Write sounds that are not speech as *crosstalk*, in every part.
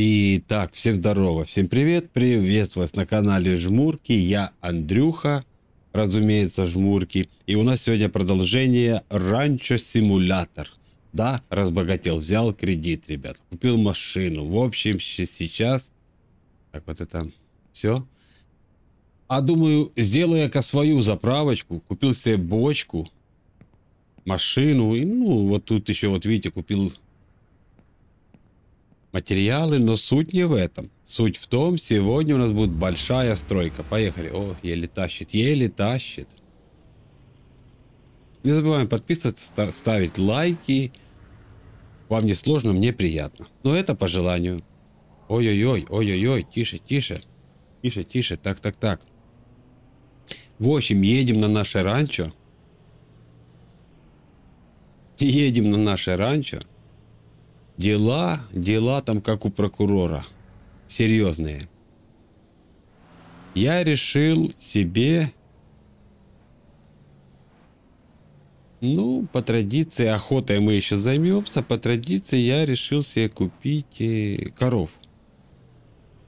Итак, всем здорово, всем привет, приветствую вас на канале Жмурки, я Андрюха, разумеется, Жмурки, и у нас сегодня продолжение Ранчо Симулятор. Да, разбогател, взял кредит, ребят, купил машину, в общем, сейчас, так вот это все. А думаю, сделаю я-ка свою заправочку, купил себе бочку, машину, и ну, вот тут еще, вот видите, купил материалы, но суть не в этом. Суть в том, сегодня у нас будет большая стройка. Поехали. О, еле тащит, еле тащит. Не забываем подписываться, ставить лайки. Вам не сложно, мне приятно. Но это по желанию. Ой-ой-ой, ой-ой-ой, тише, тише. Тише, тише, так, так, так. В общем, едем на наше ранчо. Едем на наше ранчо. Дела, дела там как у прокурора. Серьезные. Я решил себе... Ну, по традиции, охотой мы еще займемся. По традиции я решил себе купить э, коров.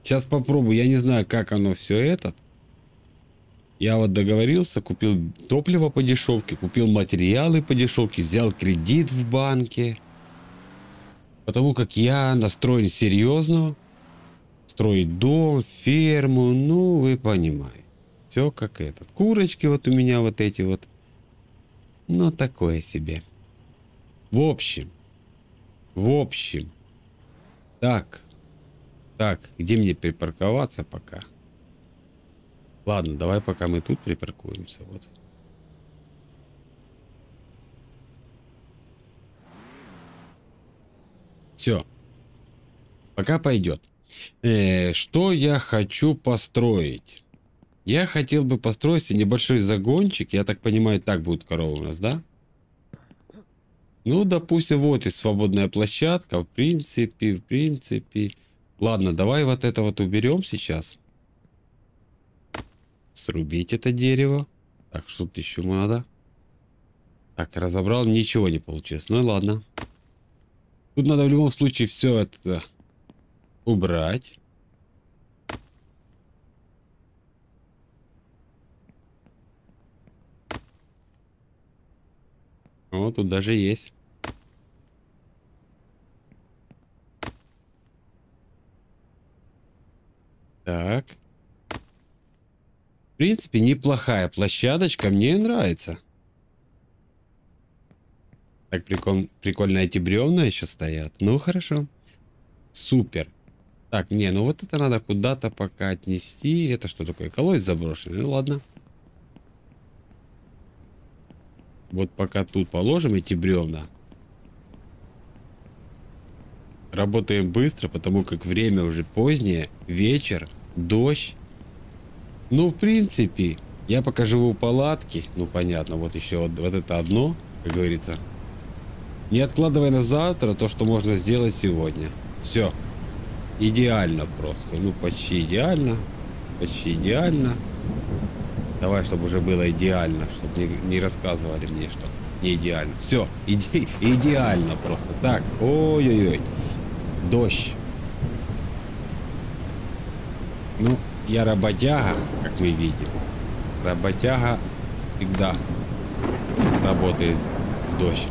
Сейчас попробую. Я не знаю, как оно все это. Я вот договорился, купил топливо по дешевке, купил материалы по дешевке, взял кредит в банке. Потому как я настроен серьезно. Строить дом, ферму, ну, вы понимаете. Все как этот. Курочки вот у меня вот эти вот. Ну, такое себе. В общем. В общем. Так. Так, где мне припарковаться пока? Ладно, давай пока мы тут припаркуемся. Вот. Все. Пока пойдет. Э, что я хочу построить? Я хотел бы построить небольшой загончик. Я так понимаю, так будут коровы у нас, да? Ну, допустим, вот и свободная площадка. В принципе, в принципе. Ладно, давай вот это вот уберем сейчас. Срубить это дерево. Так, что-то еще надо. Так, разобрал, ничего не получилось. Ну и ладно. Тут надо в любом случае все это убрать. О, тут даже есть. Так. В принципе, неплохая площадочка. Мне нравится. Так прикол, прикольно эти бревна еще стоят. Ну, хорошо. Супер. Так, не, ну вот это надо куда-то пока отнести. Это что такое? Колодец заброшенный. Ну, ладно. Вот пока тут положим эти бревна. Работаем быстро, потому как время уже позднее. Вечер, дождь. Ну, в принципе, я пока живу в палатке. Ну, понятно, вот еще вот, вот это одно, как говорится. Не откладывай на завтра то, что можно сделать сегодня. Все. Идеально просто. Ну, почти идеально. Почти идеально. Давай, чтобы уже было идеально, чтобы не, не рассказывали мне, что не идеально. Все, иде, идеально просто. Так, ой-ой-ой. Дождь. Ну, я работяга, как мы видим. Работяга всегда работает в дождь.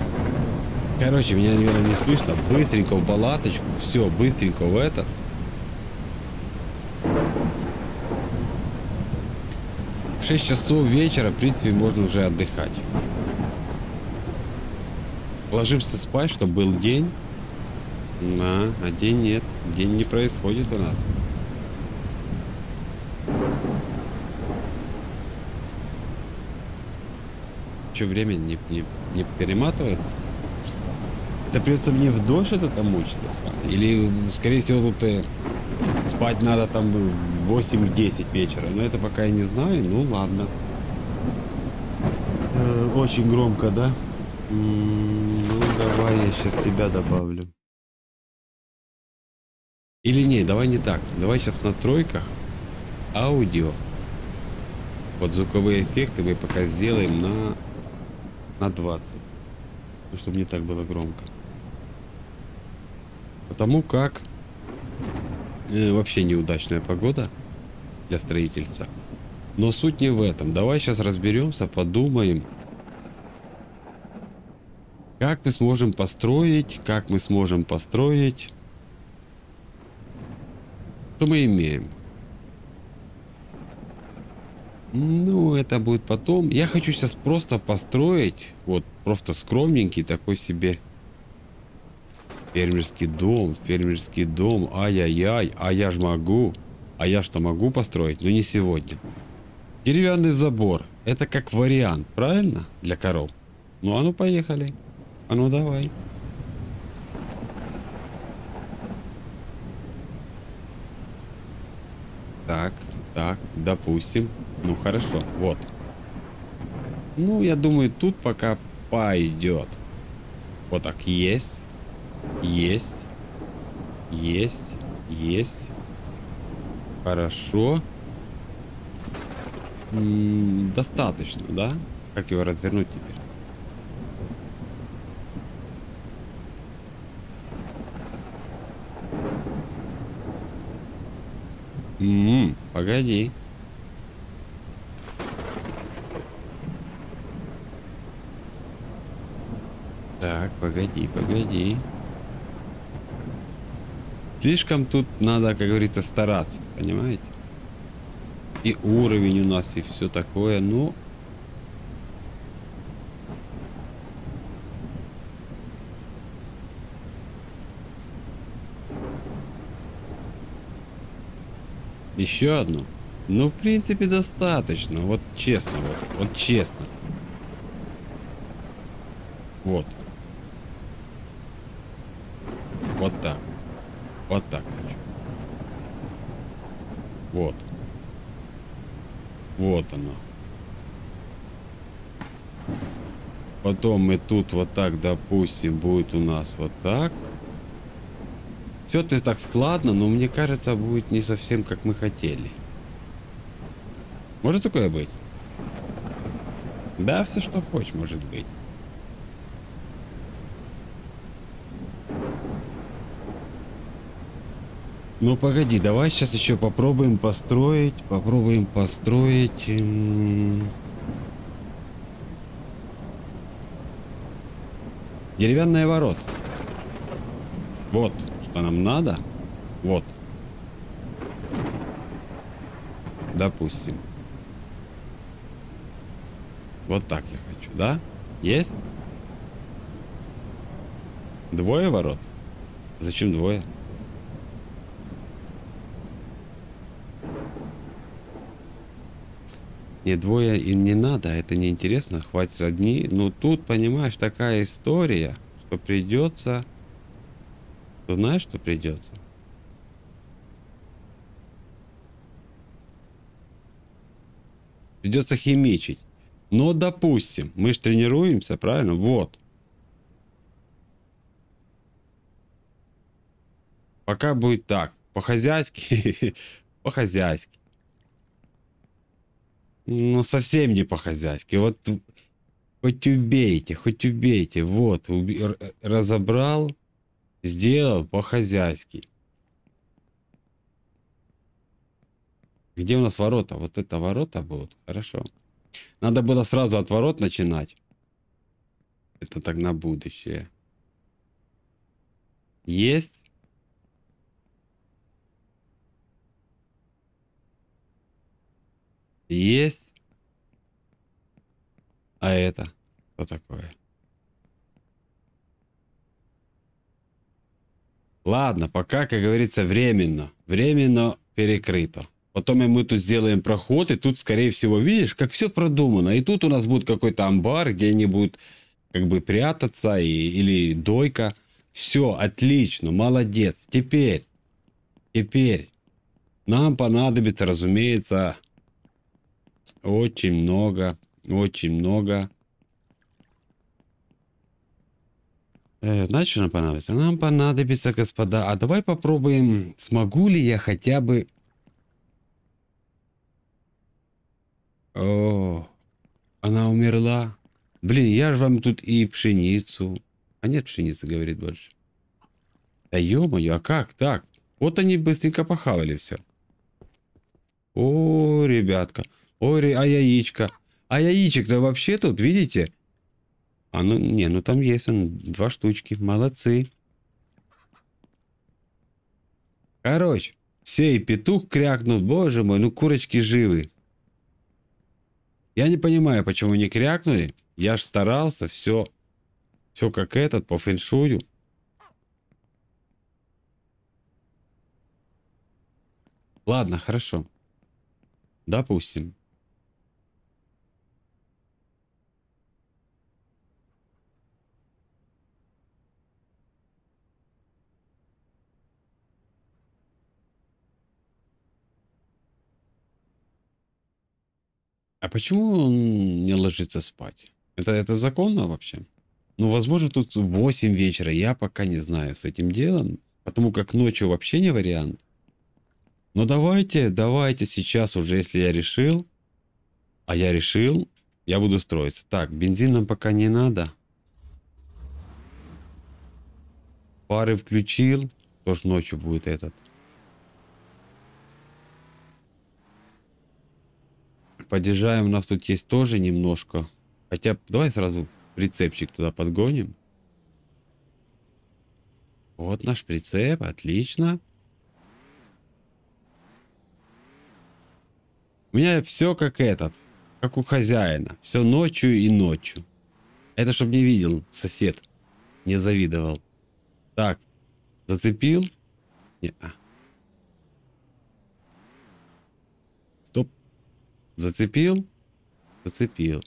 Короче, меня, наверное, не слышно. Быстренько в палаточку. Все, быстренько в этот. Шесть часов вечера, в принципе, можно уже отдыхать. Ложимся спать, чтобы был день. А, а день нет. День не происходит у нас. Что, время не, не, не перематывается? Это придется мне в дождь это там мучиться с вами? Или, скорее всего, тут э, спать надо там 8-10 вечера. Но это пока я не знаю. Ну, ладно. Э, очень громко, да? ну, давай я сейчас себя добавлю. Или не, давай не так. Давай сейчас в настройках аудио. Вот звуковые эффекты мы пока сделаем на, на 20. Ну, чтобы не так было громко. Потому как э, вообще неудачная погода для строительства. Но суть не в этом. Давай сейчас разберемся, подумаем, как мы сможем построить, как мы сможем построить. Что мы имеем? Ну, это будет потом. Я хочу сейчас просто построить, вот, просто скромненький такой себе фермерский дом, фермерский дом, ай-яй-яй, а я ж могу, а я что могу построить, но не сегодня. Деревянный забор, это как вариант, правильно, для коров? Ну, а ну поехали. А ну давай. Так, так, допустим. Ну хорошо, вот. Ну, я думаю, тут пока пойдет. Вот так, есть. Есть. Есть. Есть. Хорошо. М -м, достаточно, да? Как его развернуть теперь? М погоди. Так, погоди, погоди. Слишком тут надо, как говорится, стараться, понимаете? И уровень у нас, и все такое, ну... Еще одну? Ну, в принципе, достаточно. Вот честно, вот, вот честно. Вот так. Вот так хочу. Вот. Вот оно. Потом мы тут вот так, допустим, будет у нас вот так. Все ты так складно, но мне кажется, будет не совсем как мы хотели. Может такое быть? Да, все что хочешь может быть. Ну погоди, давай сейчас еще попробуем построить, попробуем построить. Деревянные ворот. Вот что нам надо. Вот. Допустим. Вот так я хочу, да? Есть? Двое ворот? Зачем двое? Не двое и не надо, это неинтересно, хватит одни. Но тут, понимаешь, такая история, что придется знаешь, что придется? Придется химичить. Но, допустим, мы же тренируемся, правильно? Вот. Пока будет так. По-хозяйски. *laughs* По-хозяйски. Ну, совсем не по-хозяйски. Вот хоть убейте, хоть убейте. Вот, уби- разобрал, Сделал по-хозяйски. Где у нас ворота? Вот это ворота будут? Хорошо. Надо было сразу от ворот начинать. Это так на будущее. Есть? Есть? А это? Что такое? Ладно, пока, как говорится, временно. Временно перекрыто. Потом мы тут сделаем проход, и тут, скорее всего, видишь, как все продумано. И тут у нас будет какой-то амбар, где они будут как бы прятаться, и, или дойка. Все, отлично, молодец. Теперь, теперь нам понадобится, разумеется, очень много, очень много Э, знаешь, что нам понадобится? Нам понадобится, господа, а давай попробуем, смогу ли я хотя бы... О, она умерла. Блин, я же вам тут и пшеницу. А нет пшеницы, говорит больше. Да ё-моё, а как так? Вот они быстренько похавали все. О, ребятка. Ой, а яичко. А яичек-то вообще тут, видите? А ну, не, ну там есть он, два штучки. Молодцы. Короче, сей петух крякнул. Боже мой, ну курочки живы. Я не понимаю, почему не крякнули. Я ж старался, все, все как этот, по фэншую. Ладно, хорошо. Допустим. А почему он не ложится спать? Это, это законно вообще? Ну, возможно, тут 8 вечера. Я пока не знаю с этим делом. Потому как ночью вообще не вариант. Но давайте, давайте сейчас уже, если я решил. А я решил, я буду строиться. Так, бензин нам пока не надо. Пары включил. Тоже ночью будет этот. Подъезжаем, у нас тут есть тоже немножко. Хотя, давай сразу прицепчик туда подгоним. Вот наш прицеп, отлично. У меня все как этот, как у хозяина. Все ночью и ночью. Это чтобы не видел сосед, не завидовал. Так, зацепил? Не -а. Стоп. Зацепил? Зацепил.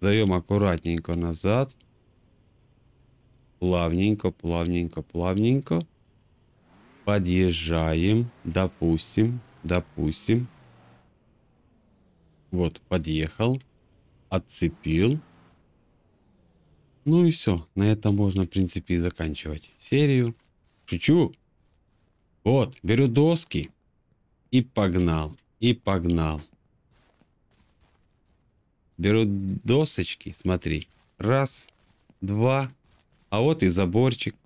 Даем аккуратненько назад. Плавненько, плавненько, плавненько. Подъезжаем. Допустим, допустим. Вот, подъехал. Отцепил. Ну и все. На этом можно, в принципе, и заканчивать серию. Шучу. Вот, беру доски. И погнал. И погнал. Беру досочки, смотри. Раз, два. А вот и заборчик.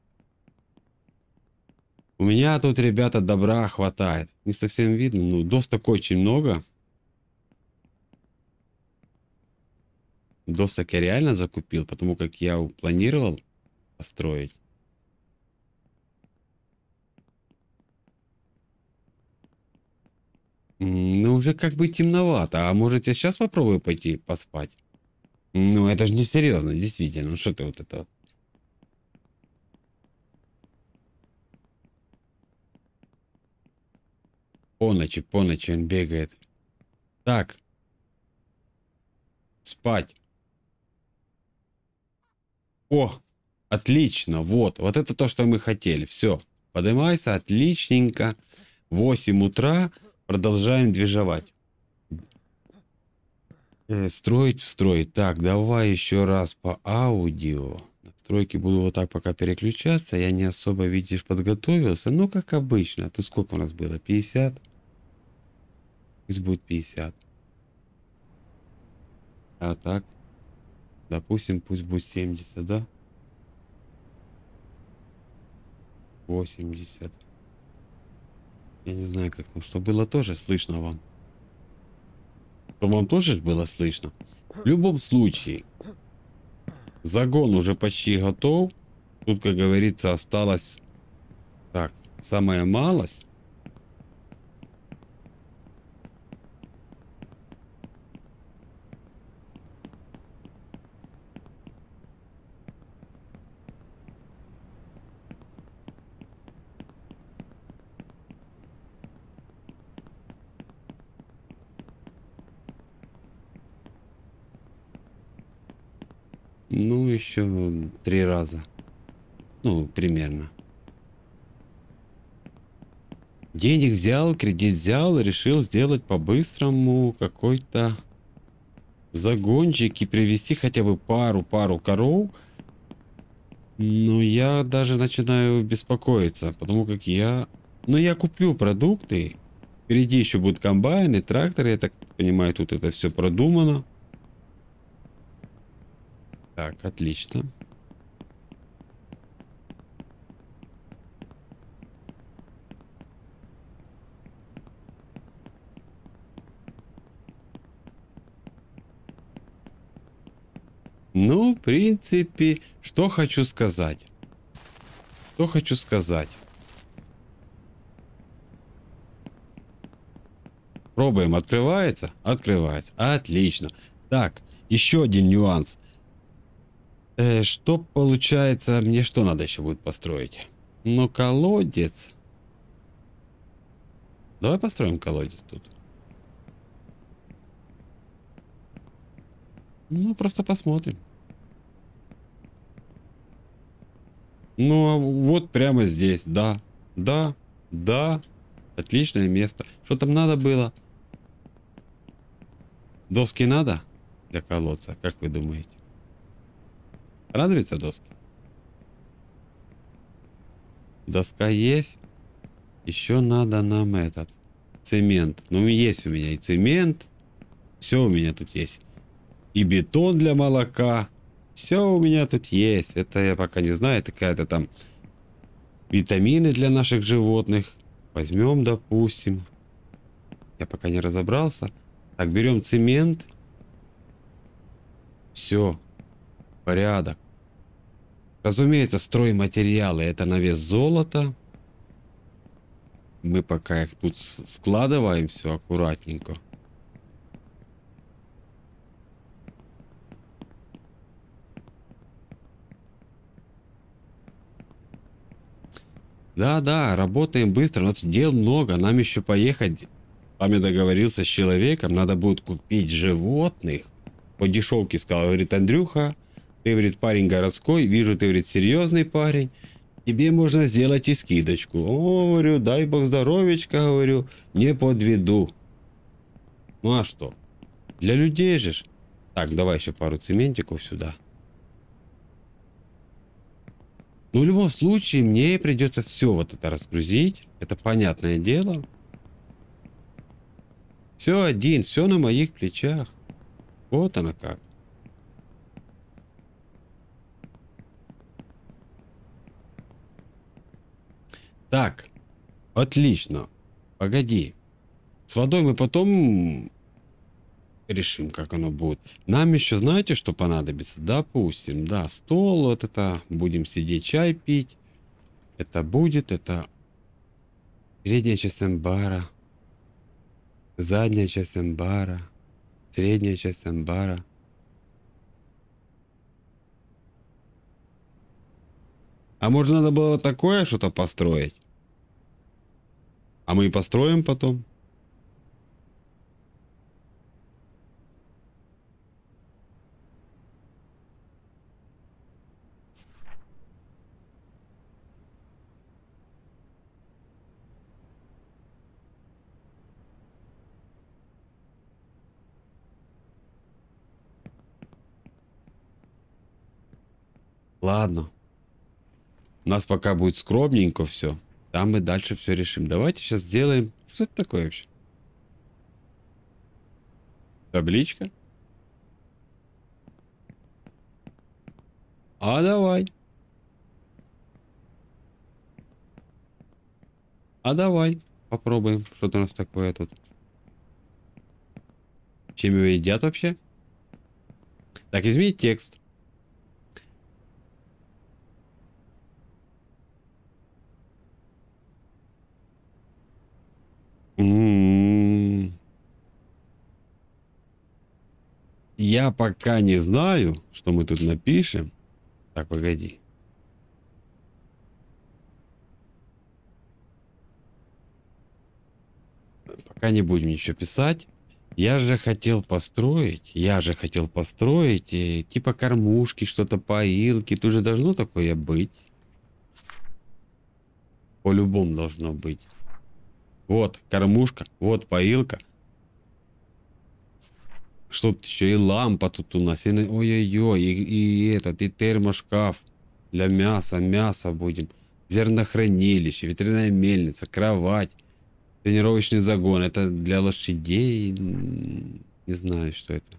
У меня тут, ребята, добра хватает. Не совсем видно, ну, досок очень много. Досок я реально закупил, потому как я планировал построить. Ну, уже как бы темновато. А может, я сейчас попробую пойти поспать? Ну, это же не серьезно, действительно. Ну, что ты вот это... По ночи, по ночи он бегает. Так. Спать. О, отлично, вот. Вот это то, что мы хотели. Все, поднимайся, отличненько. 8 утра. Продолжаем движевать. Э, строить, строить. Так, давай еще раз по аудио. Настройки буду вот так пока переключаться. Я не особо, видишь, подготовился. Ну, как обычно. Тут сколько у нас было? 50? Пусть будет 50. А так? Допустим, пусть будет 70, да? 80. Я не знаю, как там, что было тоже слышно вам. Что вам тоже было слышно. В любом случае, загон уже почти готов. Тут, как говорится, осталось так, самая малость. Ну, еще три раза. Ну, примерно. Денег взял, кредит взял, решил сделать по-быстрому какой-то загончик и привести хотя бы пару-пару коров. Но я даже начинаю беспокоиться, потому как я... Ну, я куплю продукты. Впереди еще будут комбайны, тракторы. Я так понимаю, тут это все продумано. Так, отлично. Ну, в принципе, что хочу сказать. Что хочу сказать. Пробуем, открывается? Открывается. Отлично. Так, еще один нюанс – Э, что получается, мне что надо еще будет построить? Ну, колодец. Давай построим колодец тут. Ну, просто посмотрим. Ну, а вот прямо здесь, да, да, да. Отличное место. Что там надо было? Доски надо для колодца, как вы думаете? Понадобятся доски? Доска есть. Еще надо нам этот цемент. Ну, есть у меня и цемент. Все у меня тут есть. И бетон для молока. Все у меня тут есть. Это я пока не знаю. Это какая-то там витамины для наших животных. Возьмем, допустим. Я пока не разобрался. Так, берем цемент. Все. Порядок. Разумеется, стройматериалы это на вес золота. Мы пока их тут складываем все аккуратненько. Да-да, работаем быстро, у нас дел много, нам еще поехать там я договорился с человеком, надо будет купить животных. По дешевке сказал, говорит, Андрюха, ты, говорит, парень городской, вижу, ты, говорит, серьезный парень. Тебе можно сделать и скидочку. О, говорю, дай бог здоровечка, говорю, не подведу. Ну а что? Для людей же. Так, давай еще пару цементиков сюда. Ну, в любом случае, мне придется все вот это разгрузить. Это понятное дело. Все один, все на моих плечах. Вот оно как. Так, отлично. Погоди. С водой мы потом решим, как оно будет. Нам еще, знаете, что понадобится? Допустим, да, стол, вот это, будем сидеть, чай пить. Это будет, это передняя часть амбара. Задняя часть амбара, средняя часть амбара. А может надо было такое что-то построить? А мы и построим потом. Ладно. У нас пока будет скромненько все. Там мы дальше все решим. Давайте сейчас сделаем... Что это такое вообще? Табличка? А давай. А давай. Попробуем. Что-то у нас такое тут. Чем его едят вообще? Так, изменить текст. Я пока не знаю, что мы тут напишем. Так, погоди. Пока не будем ничего писать. Я же хотел построить, я же хотел построить и, э, типа кормушки, что-то поилки. Тут же должно такое быть. По-любому должно быть. Вот кормушка, вот поилка. Что тут еще? И лампа тут у нас. ой-ой-ой, и, и этот, и термошкаф для мяса. Мясо будем. Зернохранилище, ветряная мельница, кровать, тренировочный загон. Это для лошадей. Не знаю, что это.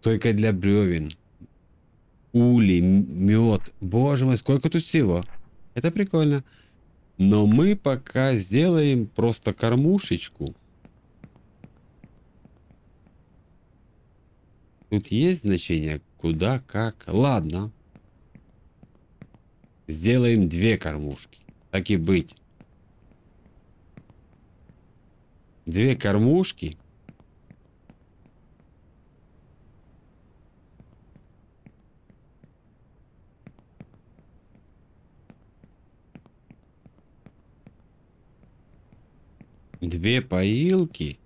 Только для бревен. Ули, мед. Боже мой, сколько тут всего. Это прикольно. Но мы пока сделаем просто кормушечку. Тут есть значение, куда, как. Ладно. Сделаем две кормушки. Так и быть. Две кормушки. Две поилки.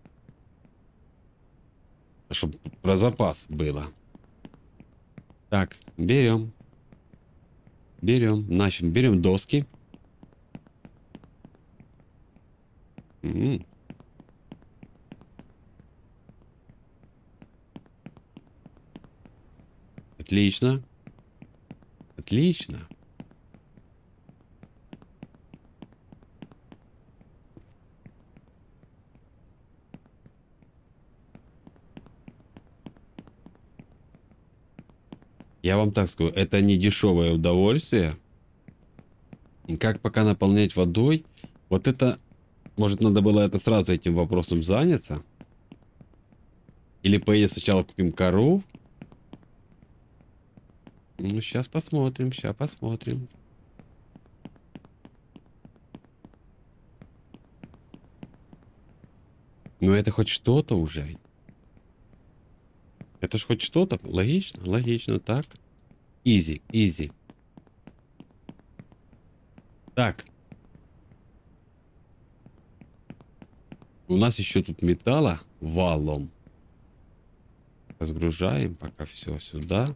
Чтобы про запас было. Так, берем. Берем, значит, берем доски. М -м. Отлично. Отлично. Я вам так скажу, это не дешевое удовольствие. Как пока наполнять водой? Вот это... Может, надо было это сразу этим вопросом заняться? Или поедем сначала купим коров? Ну, сейчас посмотрим, сейчас посмотрим. Ну, это хоть что-то уже. Это ж хоть что-то. Логично, логично, так. Изи, изи. Так. У нас еще тут металла валом. Разгружаем пока все сюда.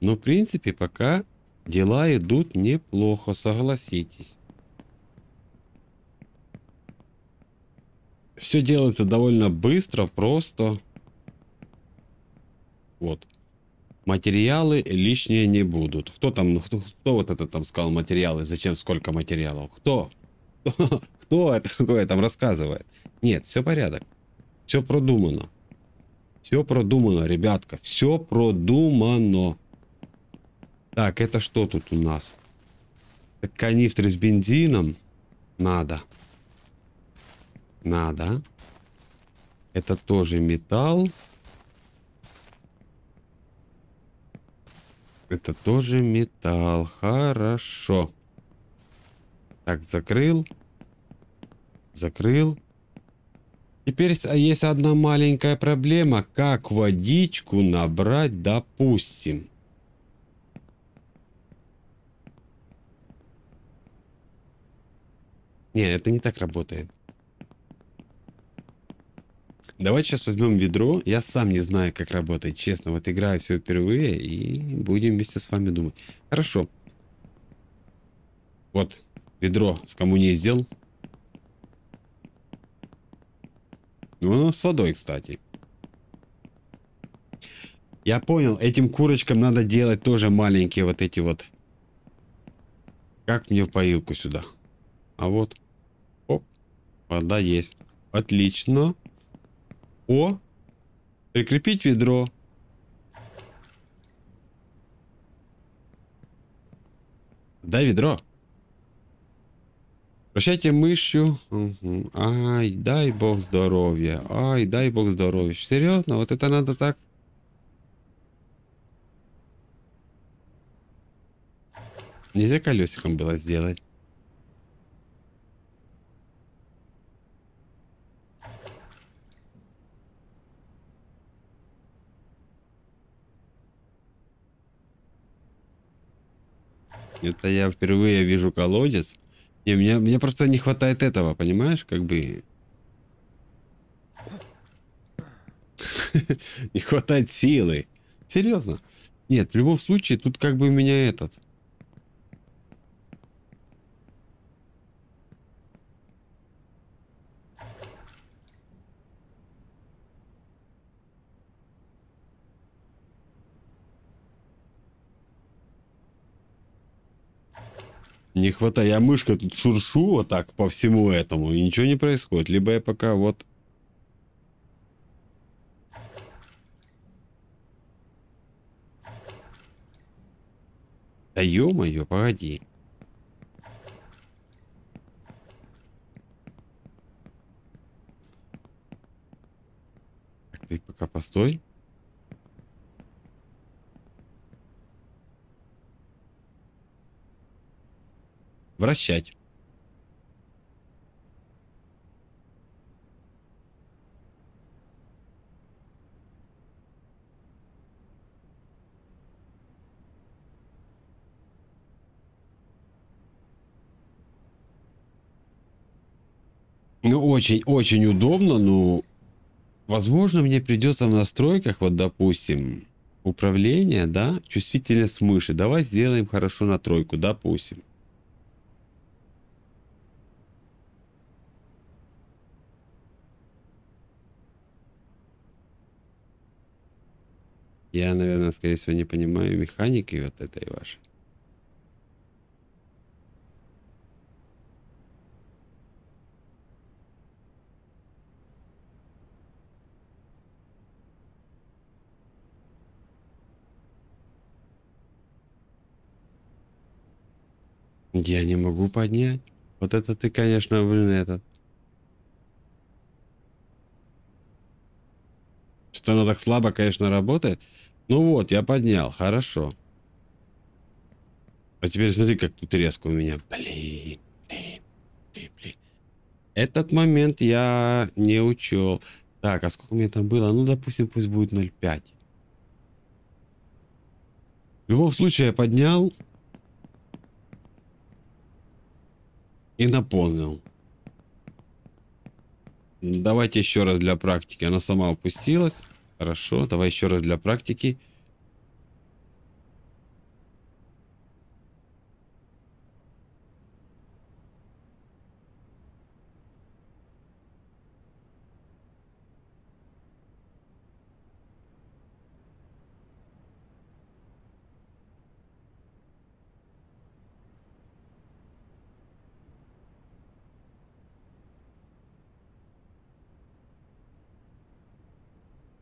Ну, в принципе, пока дела идут неплохо, согласитесь. Все делается довольно быстро, просто. Вот. Материалы лишние не будут. Кто там, кто, кто вот это там сказал материалы? Зачем сколько материалов? Кто? *laughs* Кто это такое там рассказывает? Нет, все порядок. Все продумано. Все продумано, ребятка. Все продумано. Так, это что тут у нас? Канистры с бензином. Надо. Надо. Это тоже металл. Это тоже металл. Хорошо. Так, закрыл. Закрыл. Теперь есть одна маленькая проблема. Как водичку набрать, допустим. Не, это не так работает. Давайте сейчас возьмем ведро. Я сам не знаю, как работает, честно. Вот играю все впервые и будем вместе с вами думать. Хорошо. Вот, ведро с коммунией сделал. Ну, оно с водой, кстати. Я понял, этим курочкам надо делать тоже маленькие вот эти вот. Как мне поилку сюда? А вот. Оп, вода есть. Отлично. О! Прикрепить ведро. Дай ведро. Прощайте мышью. Угу. Ай, дай бог здоровья. Ай, дай бог здоровья. Серьезно? Вот это надо так? Нельзя колесиком было сделать. Это я впервые вижу колодец. Не, мне, мне просто не хватает этого, понимаешь? Как бы... *laughs* Не хватает силы. Серьезно. Нет, в любом случае, тут как бы у меня этот... Не хватает. Я мышкой тут шуршу вот так по всему этому, и ничего не происходит. Либо я пока вот... Да ё-моё, погоди. Так, ты пока постой. Вращать. Ну, очень-очень удобно, но, возможно, мне придется в настройках, вот, допустим, управление, да, чувствительность мыши. Давай сделаем хорошо на тройку, допустим. Я, наверное, скорее всего, не понимаю механики вот этой вашей. Я не могу поднять. Вот это ты, конечно, блин, этот. Что она так слабо, конечно, работает. Ну вот, я поднял, хорошо. А теперь смотри, как тут резко у меня. Блин, блин, блин, блин. Этот момент я не учел. Так, а сколько у меня там было? Ну, допустим, пусть будет 0,5. В любом случае, я поднял. И наполнил. Давайте еще раз для практики. Она сама опустилась. Хорошо, давай еще раз для практики.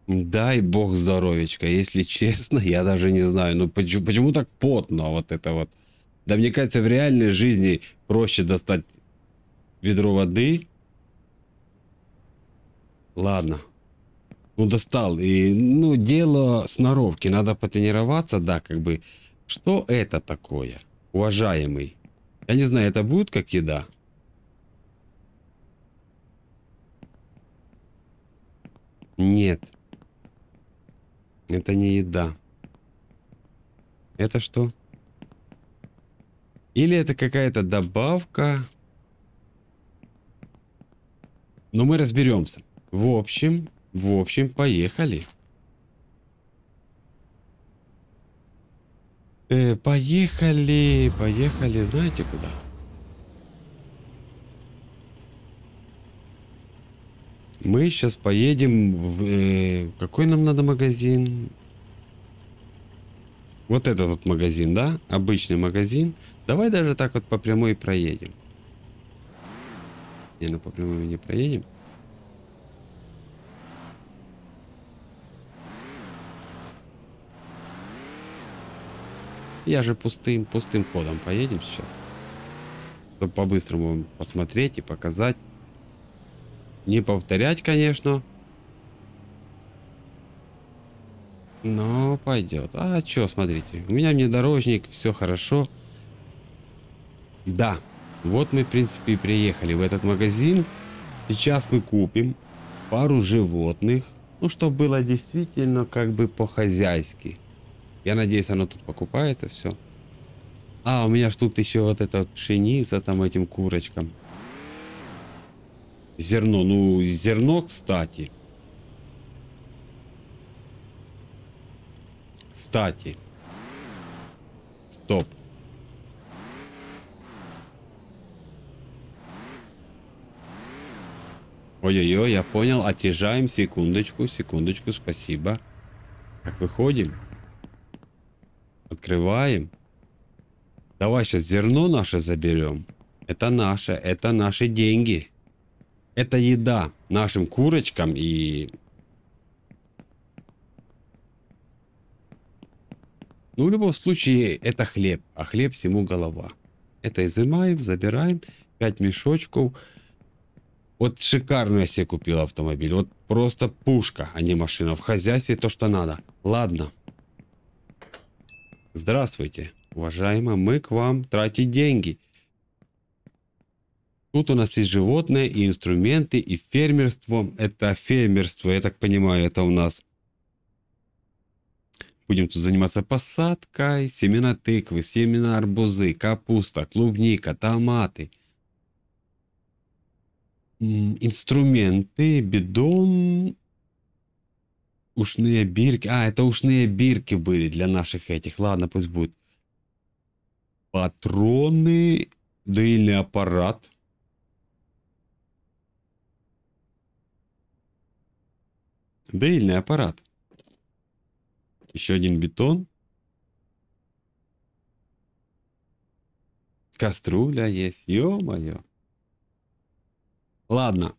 Дай бог здоровечка. Если честно, я даже не знаю. Ну почему, почему так потно вот это вот? Да мне кажется, в реальной жизни проще достать ведро воды. Ладно. Ну, достал. И, ну, дело сноровки. Надо потренироваться, да, как бы. Что это такое, уважаемый? Я не знаю, это будет как еда? Нет. Это не еда. Это что? Или это какая-то добавка? Но мы разберемся. В общем, в общем, поехали. Э, поехали, поехали, знаете куда? Мы сейчас поедем в... Э, какой нам надо магазин? Вот этот вот магазин, да? Обычный магазин. Давай даже так вот по прямой проедем. Не, ну по прямой не проедем. Я же пустым, пустым ходом поедем сейчас. Чтобы по-быстрому посмотреть и показать. Не повторять, конечно. Но пойдет. А что, смотрите. У меня внедорожник, все хорошо. Да, вот мы, в принципе, и приехали в этот магазин. Сейчас мы купим пару животных. Ну, чтобы было действительно как бы по-хозяйски. Я надеюсь, оно тут покупается все. А, у меня ж тут еще вот эта пшеница там этим курочкам. Зерно. Ну, зерно, кстати. Кстати. Стоп. Ой-ой-ой, я понял. Отъезжаем. Секундочку, секундочку. Спасибо. Так, выходим. Открываем. Давай сейчас зерно наше заберем. Это наше, это наши деньги это еда нашим курочкам и... Ну, в любом случае, это хлеб, а хлеб всему голова. Это изымаем, забираем, 5 мешочков. Вот шикарную я себе купил автомобиль. Вот просто пушка, а не машина. В хозяйстве то, что надо. Ладно. Здравствуйте, уважаемые. Мы к вам тратить деньги. Тут у нас есть животные и инструменты, и фермерство. Это фермерство, я так понимаю, это у нас Будем тут заниматься посадкой, семена тыквы, семена арбузы, капуста, клубника, томаты. Инструменты, бидон, ушные бирки. А, это ушные бирки были для наших этих. Ладно, пусть будет. Патроны, доильный аппарат. Доильный аппарат. Еще один бетон. Кастрюля есть. Ё-моё. Ладно.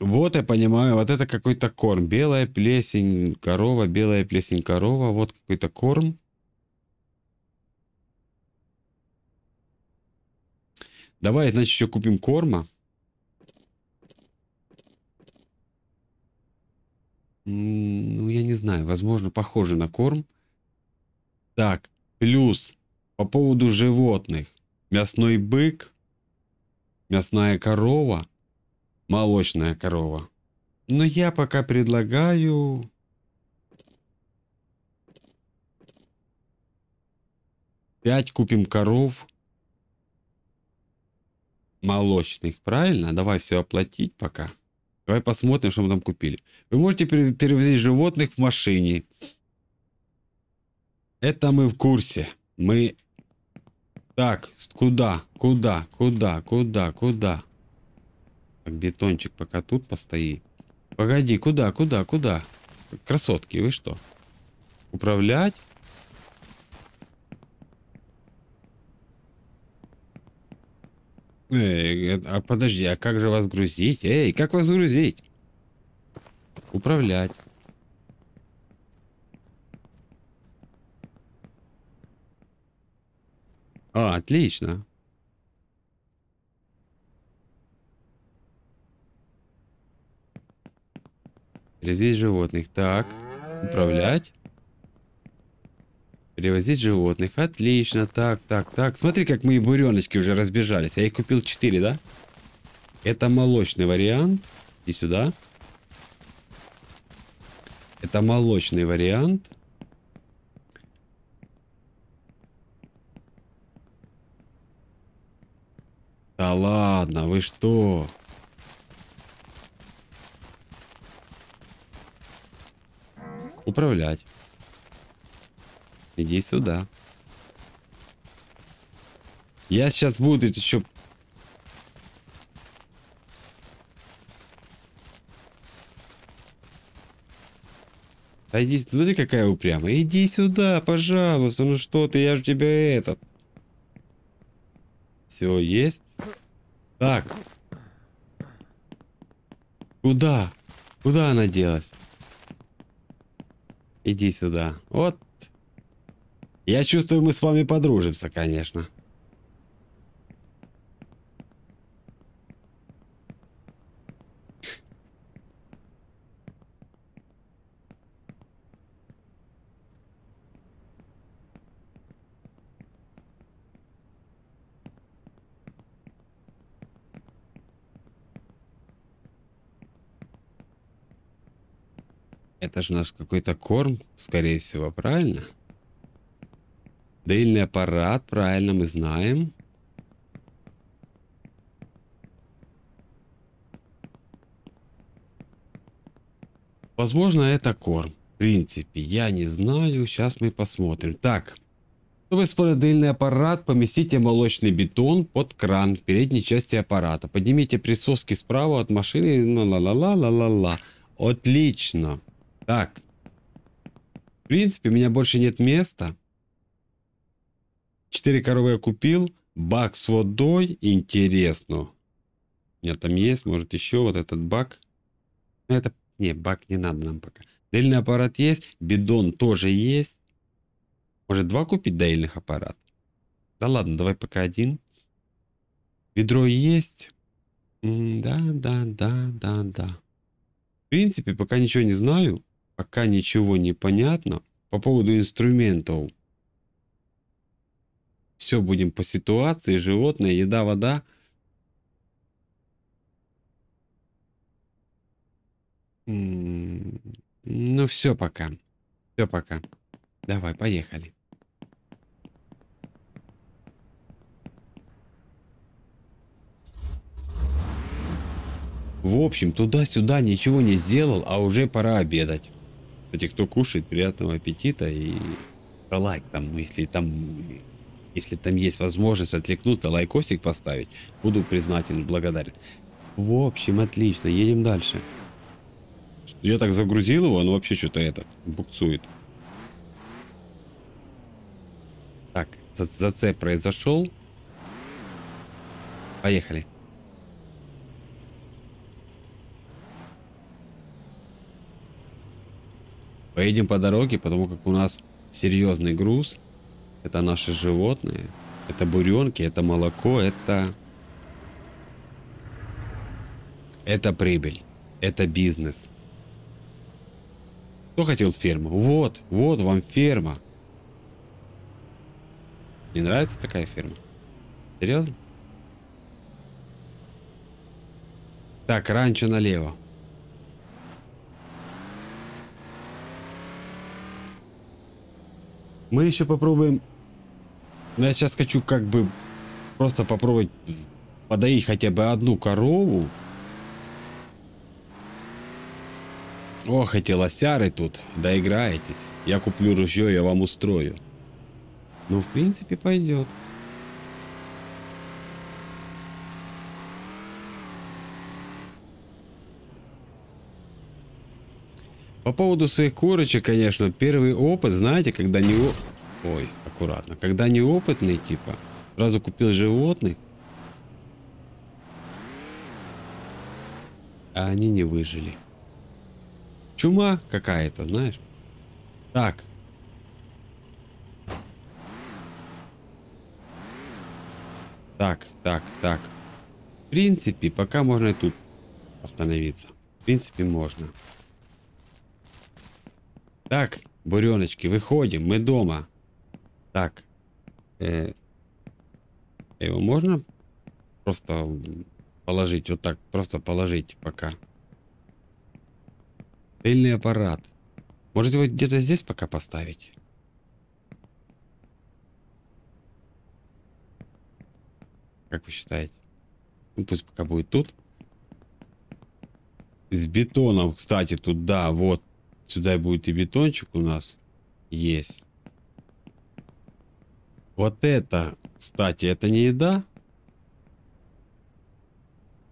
Вот я понимаю, вот это какой-то корм. Белая плесень, корова, белая плесень, корова. Вот какой-то корм. Давай, значит, еще купим корма. Ну, я не знаю, возможно, похоже на корм. Так, плюс по поводу животных. Мясной бык, мясная корова, молочная корова. Но я пока предлагаю... Пять купим коров молочных, правильно? Давай все оплатить пока. Давай посмотрим, что мы там купили. Вы можете перевозить животных в машине. Это мы в курсе. Мы... Так, куда? Куда? Куда? Куда? Куда? Так, бетончик пока тут постоит. Погоди, куда? Куда? Куда? Красотки, вы что? Управлять? Эй, а подожди, а как же вас грузить? Эй, как вас грузить? Управлять. А, отлично. Резить животных. Так, управлять. Перевозить животных. Отлично. Так, так, так. Смотри, как мои буреночки уже разбежались. Я их купил 4, да? Это молочный вариант. Иди сюда. Это молочный вариант. Да ладно, вы что? Управлять. Иди сюда. Я сейчас буду еще... Иди, смотри, какая упрямая. Иди сюда, пожалуйста. Ну что ты, я же тебя этот... Все, есть? Так. Куда? Куда она делась? Иди сюда. Вот я чувствую, мы с вами подружимся, конечно. Это же наш какой-то корм, скорее всего, правильно? Доильный аппарат, правильно, мы знаем. Возможно, это корм. В принципе, я не знаю. Сейчас мы посмотрим. Так. Чтобы использовать доильный аппарат, поместите молочный бетон под кран в передней части аппарата. Поднимите присоски справа от машины. Ла-ла-ла-ла-ла-ла. Отлично. Так. В принципе, у меня больше нет места. Четыре коровы я купил. Бак с водой. Интересно. У меня там есть, может, еще вот этот бак. Это... Не, бак не надо нам пока. Доильный аппарат есть. Бидон тоже есть. Может, два купить доильных аппарат? Да ладно, давай пока один. Ведро есть. Да, да, да, да, да. В принципе, пока ничего не знаю, пока ничего не понятно по поводу инструментов. Все будем по ситуации, животное, еда, вода. Ну все пока. Все пока. Давай, поехали. В общем, туда-сюда ничего не сделал, а уже пора обедать. Кстати, кто кушает, приятного аппетита и лайк там, если там, если там есть возможность отвлекнуться, лайкосик поставить, буду признателен, благодарен. В общем, отлично, едем дальше. Я так загрузил его, он вообще что-то это, буксует. Так, зацеп произошел. Поехали. Поедем по дороге, потому как у нас серьезный груз. Это наши животные. Это буренки, это молоко, это... Это прибыль. Это бизнес. Кто хотел ферму? Вот, вот вам ферма. Не нравится такая ферма? Серьезно? Так, раньше налево. Мы еще попробуем... Ну, я сейчас хочу как бы просто попробовать подоить хотя бы одну корову. Ох, эти лосяры тут, доиграетесь. Я куплю ружье, я вам устрою. Ну, в принципе, пойдет. По поводу своих курочек, конечно, первый опыт, знаете, когда не... Ой, аккуратно. Когда неопытный, типа, сразу купил животных, а они не выжили. Чума какая-то, знаешь. Так. Так, так, так. В принципе, пока можно и тут остановиться. В принципе, можно. Так, буреночки, выходим, мы дома. Так. Э, его можно просто положить вот так, просто положить пока. Тыльный аппарат. Может его где-то здесь пока поставить? Как вы считаете? Ну, пусть пока будет тут. С бетоном, кстати, тут, да, вот Сюда будет и бетончик у нас. Есть. Вот это, кстати, это не еда?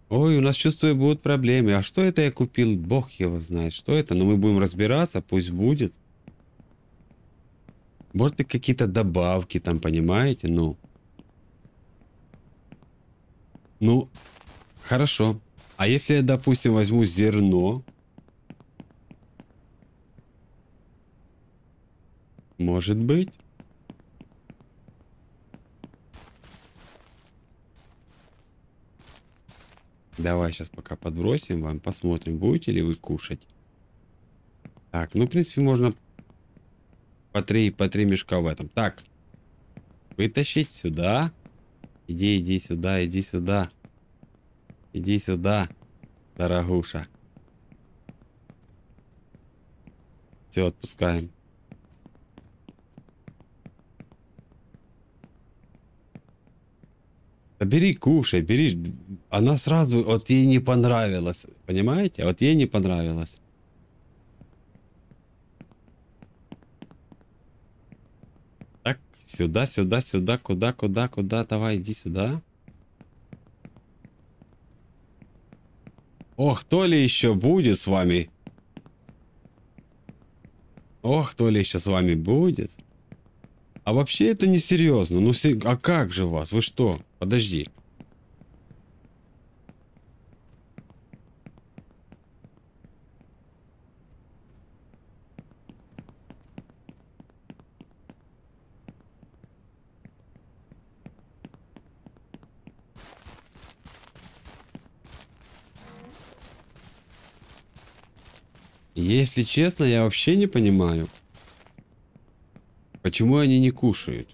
Ой, у нас, чувствую, будут проблемы. А что это я купил? Бог его знает. Что это? Но мы будем разбираться, пусть будет. Может, и какие-то добавки там, понимаете? Ну. Ну, хорошо. А если я, допустим, возьму зерно, Может быть. Давай сейчас пока подбросим вам, посмотрим, будете ли вы кушать. Так, ну, в принципе, можно по три, по три мешка в этом. Так, вытащить сюда. Иди, иди сюда, иди сюда. Иди сюда, дорогуша. Все, отпускаем. Да бери, кушай, бери. Она сразу, вот ей не понравилось. Понимаете? Вот ей не понравилось. Так, сюда, сюда, сюда, куда, куда, куда, давай, иди сюда. Ох, то ли еще будет с вами. Ох, то ли еще с вами будет. А вообще это не серьезно. Ну, а как же вас? Вы что? Подожди. Если честно, я вообще не понимаю, почему они не кушают.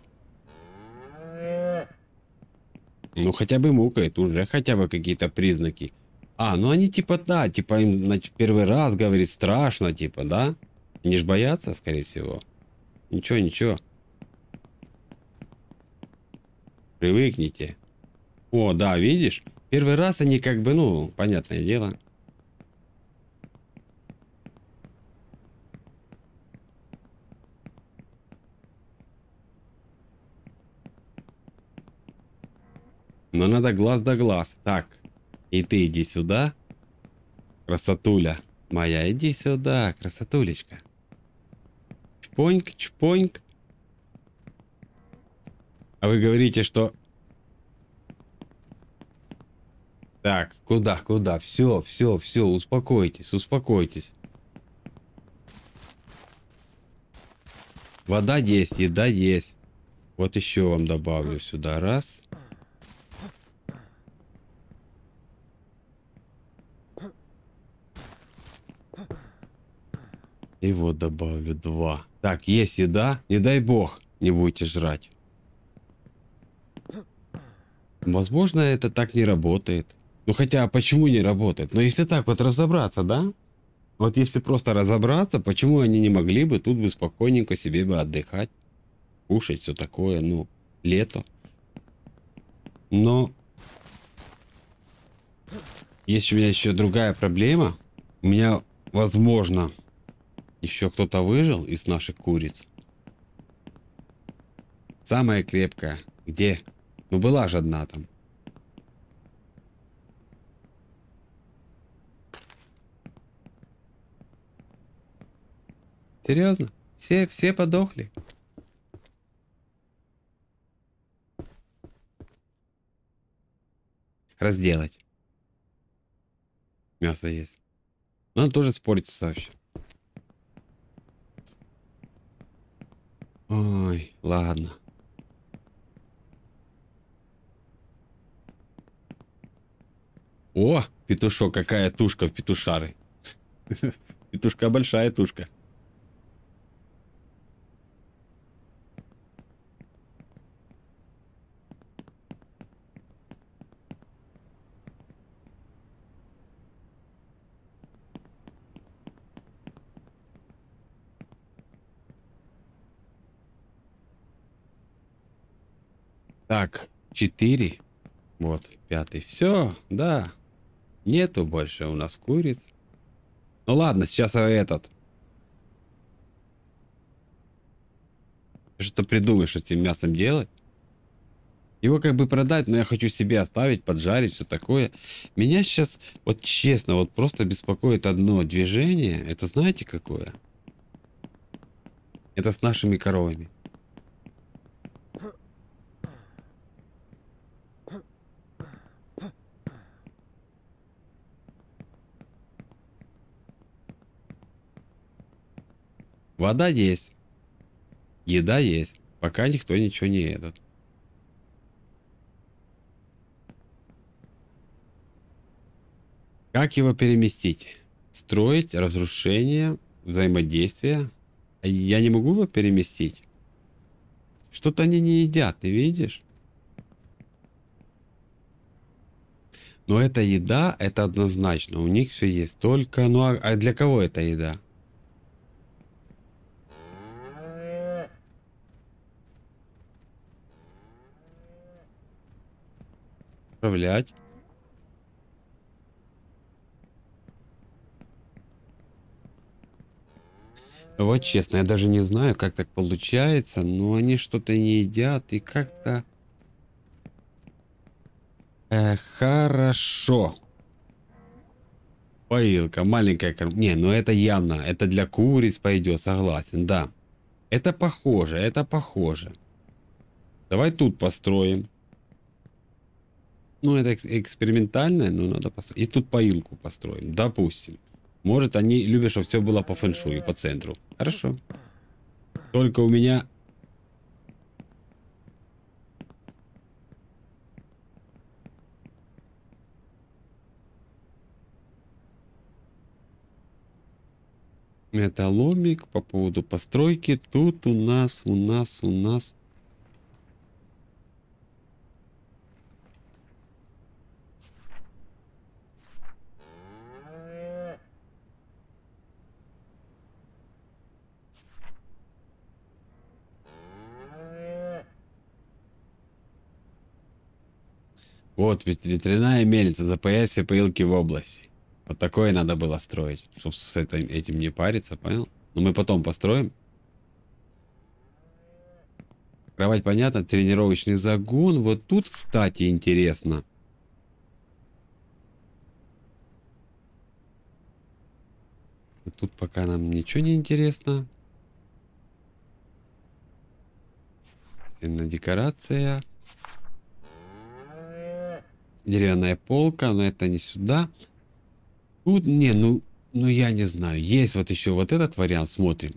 Ну, хотя бы мукает, уже хотя бы какие-то признаки. А, ну они типа, да, типа им значит, первый раз говорит страшно, типа, да? Они ж боятся, скорее всего. Ничего, ничего. Привыкните. О, да, видишь? Первый раз они как бы, ну, понятное дело. Но надо глаз да глаз. Так, и ты иди сюда. Красотуля моя, иди сюда, красотулечка. Чпоньк, чпоньк. А вы говорите, что... Так, куда, куда? Все, все, все, успокойтесь, успокойтесь. Вода есть, еда есть. Вот еще вам добавлю сюда. Раз. И вот добавлю два. Так, есть еда. Не дай бог, не будете жрать. Возможно, это так не работает. Ну хотя, почему не работает? Но если так вот разобраться, да? Вот если просто разобраться, почему они не могли бы тут бы спокойненько себе бы отдыхать, кушать, все такое, ну, лето. Но есть у меня еще другая проблема. У меня, возможно, еще кто-то выжил из наших куриц. Самая крепкая. Где? Ну была же одна там. Серьезно? Все, все подохли? Разделать. Мясо есть. Оно тоже спорится вообще. Ой, ладно. О, петушок, какая тушка в петушары. *laughs* Петушка большая тушка. Так, четыре. Вот, пятый. Все, да. Нету больше у нас куриц. Ну ладно, сейчас этот. Что придумаешь этим мясом делать? Его как бы продать, но я хочу себе оставить, поджарить, все такое. Меня сейчас, вот честно, вот просто беспокоит одно движение. Это знаете какое? Это с нашими коровами. Вода есть. Еда есть. Пока никто ничего не этот. Как его переместить? Строить, разрушение, взаимодействие. Я не могу его переместить. Что-то они не едят, ты видишь? Но эта еда, это однозначно. У них все есть. Только, ну а, а для кого эта еда? Управлять. Вот честно, я даже не знаю, как так получается, но они что-то не едят и как-то... Э, хорошо. Поилка, маленькая корм... Не, ну это явно, это для куриц пойдет, согласен, да. Это похоже, это похоже. Давай тут построим. Ну, это экспериментальное, но надо построить. И тут поилку построим, допустим. Может, они любят, чтобы все было по фэншую, по центру. Хорошо. Только у меня... Металломик по поводу постройки. Тут у нас, у нас, у нас... Вот ведь ветряная мельница запаять все поилки в области. Вот такое надо было строить, чтобы с этим, этим не париться, понял? Но мы потом построим. Кровать, понятно, тренировочный загон. Вот тут, кстати, интересно. Тут пока нам ничего не интересно. Стенная декорация. Деревянная полка, но это не сюда. Тут, не, ну, ну я не знаю. Есть вот еще вот этот вариант, смотрим.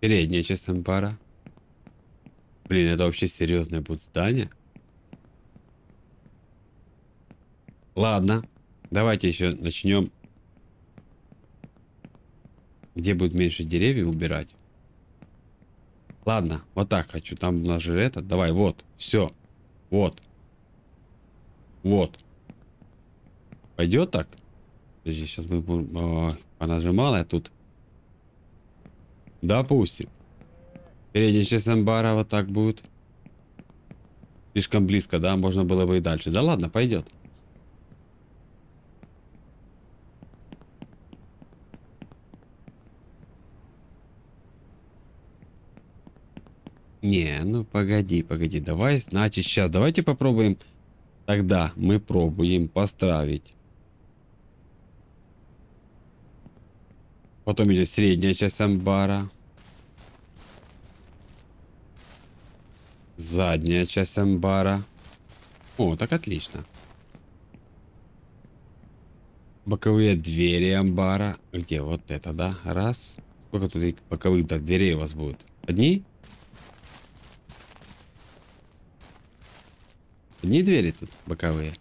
Передняя часть амбара. Блин, это вообще серьезное будет здание. Ладно, давайте еще начнем где будет меньше деревьев убирать. Ладно, вот так хочу. Там у нас же это. Давай, вот. Все. Вот. Вот. Пойдет так? Подожди, сейчас мы Ой, понажимал я тут. Допустим. Передняя часть амбара вот так будет. Слишком близко, да? Можно было бы и дальше. Да ладно, пойдет. Не, ну погоди, погоди. Давай, значит, сейчас давайте попробуем. Тогда мы пробуем поставить. Потом идет средняя часть амбара. Задняя часть амбара. О, так отлично. Боковые двери амбара. Где? Вот это, да? Раз. Сколько тут боковых дверей у вас будет? Одни? Одни двери тут боковые?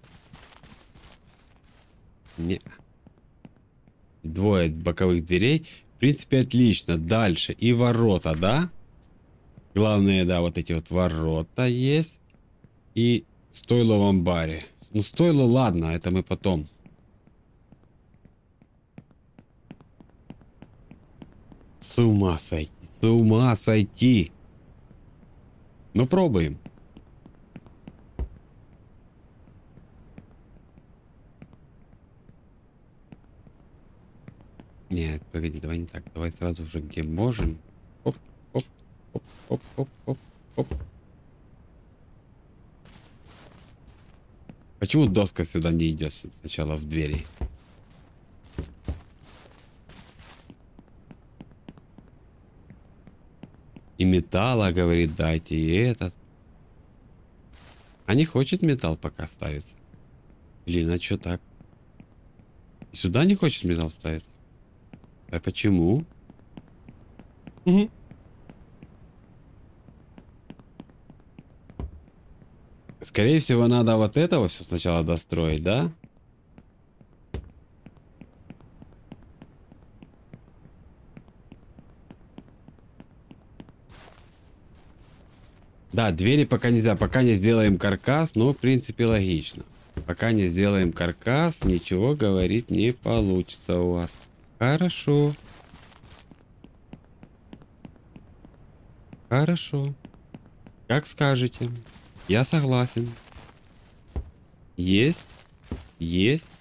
Не. Двое боковых дверей. В принципе, отлично. Дальше. И ворота, да? Главное, да, вот эти вот ворота есть. И стойло в амбаре. Ну, стойло, ладно, это мы потом. С ума сойти, с ума сойти. Ну, пробуем. Нет, погоди, давай не так. Давай сразу же, где можем. Оп, оп, оп, оп, оп, оп, оп. Почему доска сюда не идет сначала в двери? И металла, говорит, дайте, и этот. А не хочет металл пока ставиться. Блин, а что так? И сюда не хочет металл ставиться? А почему? Угу. Скорее всего, надо вот этого все сначала достроить, да? Да, двери пока нельзя. Пока не сделаем каркас, но в принципе логично. Пока не сделаем каркас, ничего говорить не получится у вас. Хорошо. Хорошо. Как скажете. Я согласен. Есть. Есть.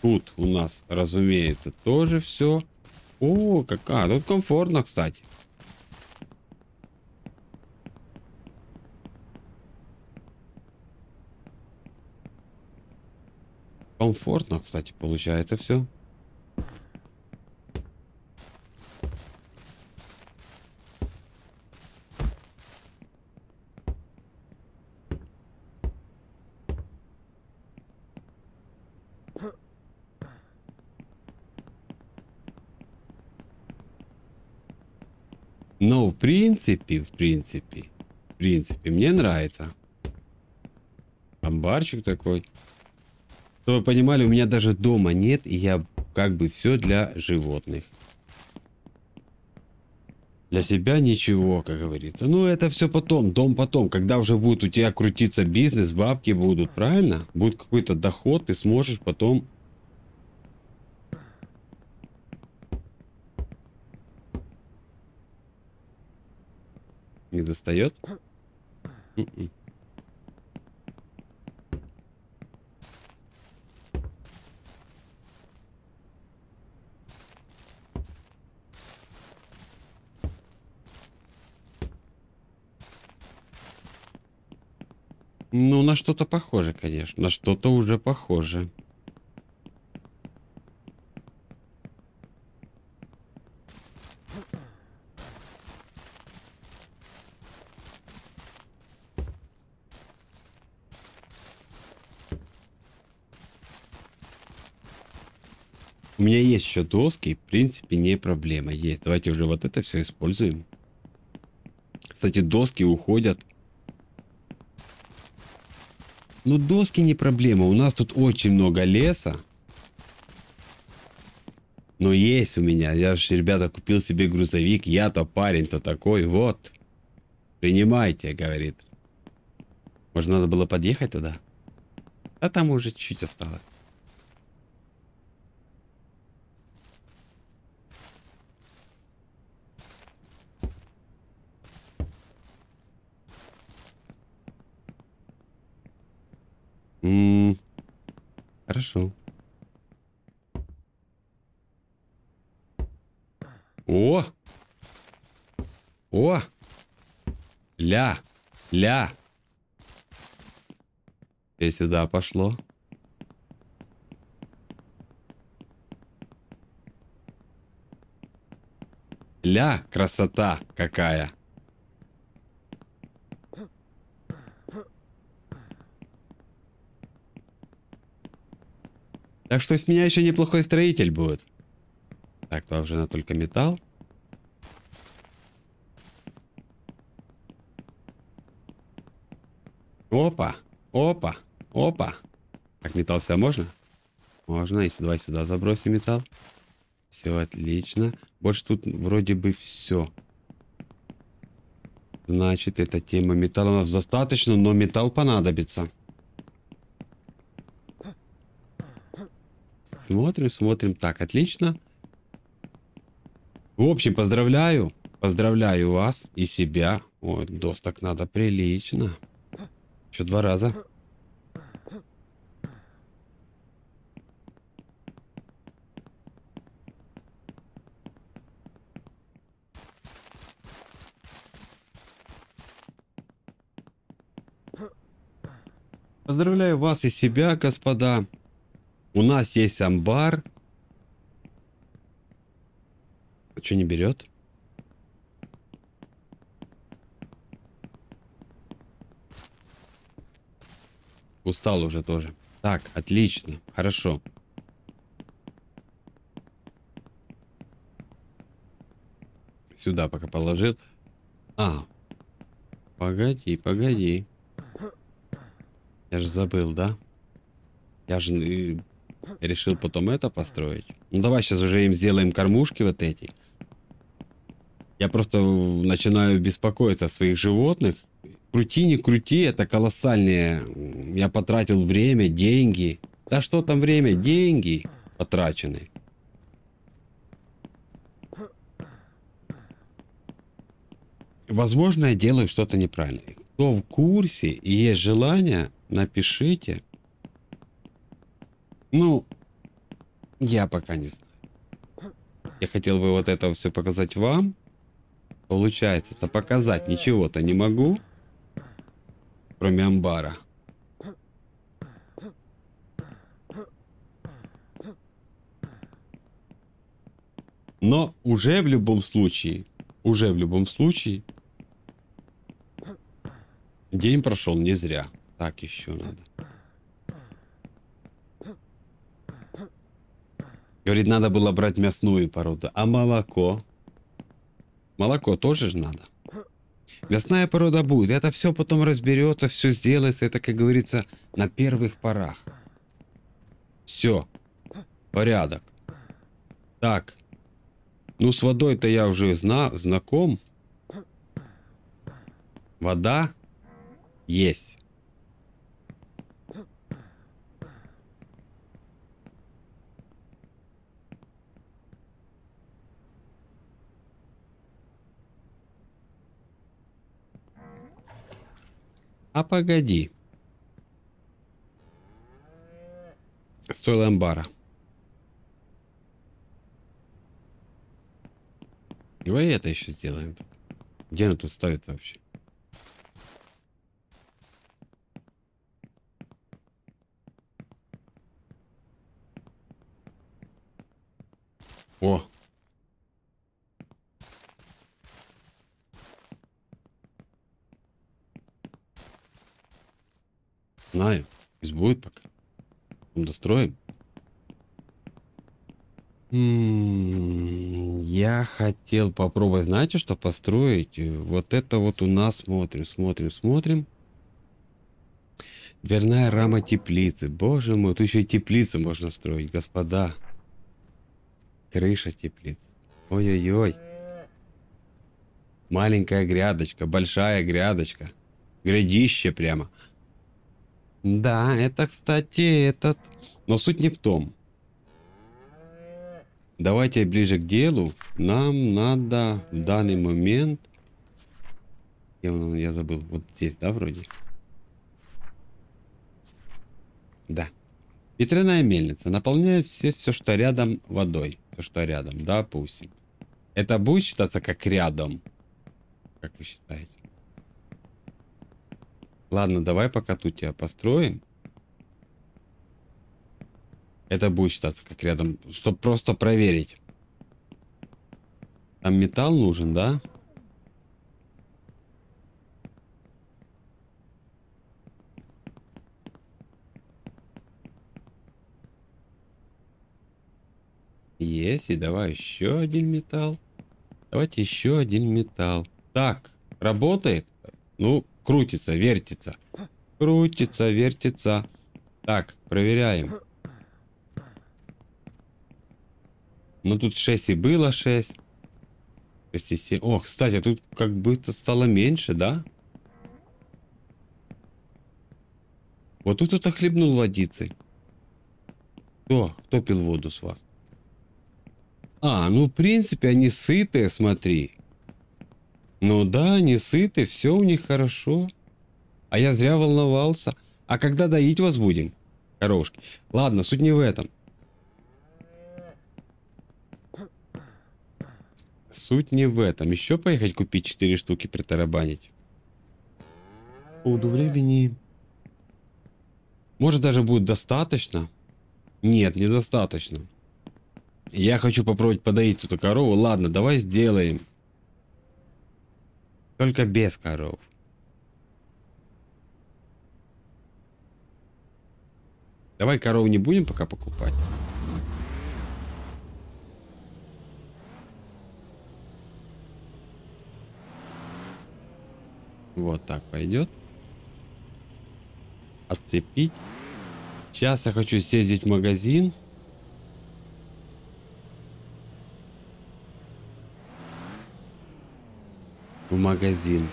Тут у нас, разумеется, тоже все. О, какая. Тут комфортно, кстати. Комфортно, кстати, получается все. Но в принципе, в принципе, в принципе, мне нравится. Амбарчик такой. Чтобы вы понимали, у меня даже дома нет, и я как бы все для животных. Для себя ничего, как говорится. Ну, это все потом, дом потом. Когда уже будет у тебя крутиться бизнес, бабки будут, правильно? Будет какой-то доход, ты сможешь потом... Не достает? М-м. Ну, на что-то похоже, конечно. На что-то уже похоже. У меня есть еще доски, в принципе, не проблема. Есть. Давайте уже вот это все используем. Кстати, доски уходят ну, доски не проблема. У нас тут очень много леса. Но есть у меня. Я же, ребята, купил себе грузовик. Я-то парень-то такой. Вот. Принимайте, говорит. Может, надо было подъехать туда? А там уже чуть осталось. М -м хорошо. О! О! Ля! Ля! И сюда пошло. Ля, красота какая! Так что с меня еще неплохой строитель будет. Так, то уже на только металл. Опа, опа, опа. Так, металл все можно? Можно. Если давай сюда забросим металл. Все отлично. Больше тут вроде бы все. Значит, эта тема металла у нас достаточно, но металл понадобится. Смотрим, смотрим. Так, отлично. В общем, поздравляю. Поздравляю вас и себя. Ой, досток надо прилично. Еще два раза. Поздравляю вас и себя, господа. У нас есть амбар. А что не берет? Устал уже тоже. Так, отлично. Хорошо. Сюда пока положил. А. Погоди, погоди. Я же забыл, да? Я же э, решил потом это построить. Ну давай сейчас уже им сделаем кормушки вот эти. Я просто начинаю беспокоиться о своих животных. Крути, не крути, это колоссальные. Я потратил время, деньги. Да что там время? Деньги потрачены. Возможно, я делаю что-то неправильно. Кто в курсе и есть желание, напишите. Ну, я пока не знаю. Я хотел бы вот это все показать вам. Получается, это показать ничего-то не могу. Кроме амбара. Но уже в любом случае, уже в любом случае, день прошел не зря. Так еще надо. Говорит, надо было брать мясную породу. А молоко? Молоко тоже же надо. Мясная порода будет. Это все потом разберется, все сделается. Это, как говорится, на первых порах. Все. Порядок. Так. Ну, с водой-то я уже зна знаком. Вода есть. А погоди. Стоило амбара. Давай это еще сделаем. Где она тут ставится вообще? О! Знаю. Пусть будет пока. Достроим. Я хотел попробовать, знаете, что построить? Вот это вот у нас смотрим, смотрим, смотрим. Дверная рама теплицы. Боже мой, тут еще и теплицы можно строить, господа. Крыша теплицы. Ой-ой-ой. Маленькая грядочка, большая грядочка. Грядище прямо. Да, это, кстати, этот... Но суть не в том. Давайте ближе к делу. Нам надо в данный момент... Я, я забыл. Вот здесь, да, вроде? Да. Ветряная мельница наполняет все, все, что рядом водой. Все, что рядом, допустим. Это будет считаться как рядом? Как вы считаете? Ладно, давай пока тут тебя построим. Это будет считаться как рядом, чтобы просто проверить. Там металл нужен, да? Есть, и давай еще один металл. Давайте еще один металл. Так, работает? Ну, крутится, вертится. Крутится, вертится. Так, проверяем. Ну тут 6 и было 6. 6 и 7. О, кстати, тут как бы-то стало меньше, да? Вот тут кто-то хлебнул водицей. Кто? Кто пил воду с вас? А, ну в принципе они сытые, смотри. Ну да, они сыты, все у них хорошо. А я зря волновался. А когда доить вас будем? Коровушки. Ладно, суть не в этом. Суть не в этом. Еще поехать купить 4 штуки, притарабанить. По поводу времени... Может даже будет достаточно? Нет, недостаточно. Я хочу попробовать подоить эту корову. Ладно, давай сделаем. Только без коров. Давай корову не будем пока покупать. Вот так пойдет. Отцепить. Сейчас я хочу съездить в магазин. В магазин.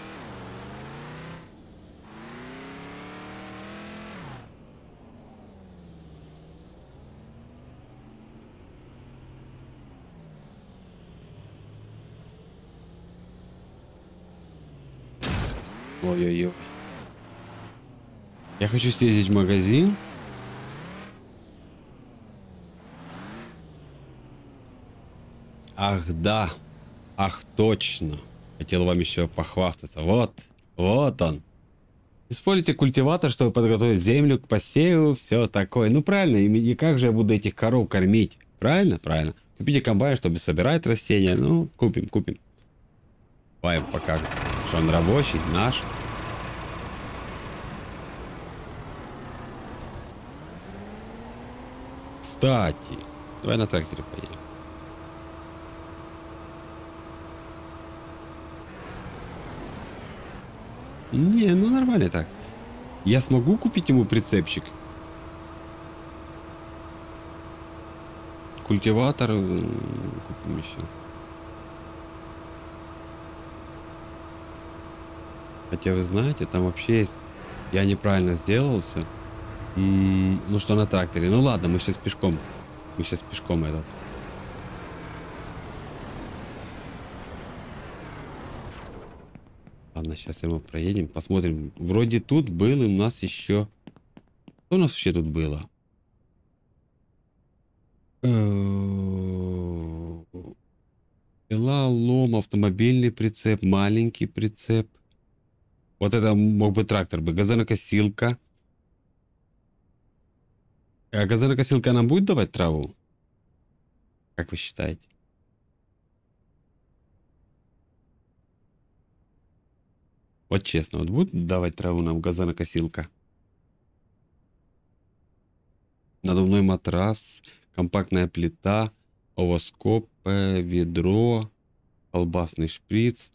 Ой-ой-ой. Я хочу съездить в магазин. Ах, да. Ах, точно. Хотел вам еще похвастаться. Вот. Вот он. Используйте культиватор, чтобы подготовить землю к посеву, все такое. Ну правильно, и как же я буду этих коров кормить? Правильно? Правильно. Купите комбайн, чтобы собирать растения. Ну, купим, купим. Давай покажем, что он рабочий, наш. Кстати, давай на тракторе поедем. Не, ну нормально так. Я смогу купить ему прицепчик? Культиватор купим еще. Хотя вы знаете, там вообще есть... Я неправильно сделал все. ну что на тракторе. Ну ладно, мы сейчас пешком. Мы сейчас пешком этот. Ладно, сейчас мы проедем, посмотрим. Вроде тут был у нас еще... Что у нас вообще тут было? Пила, лом, автомобильный прицеп, маленький прицеп. Вот это мог бы трактор бы. Газонокосилка. А газонокосилка нам будет давать траву? Как вы считаете? Вот честно, вот будет давать траву нам газонокосилка? Надувной матрас, компактная плита, овоскоп, ведро, колбасный шприц.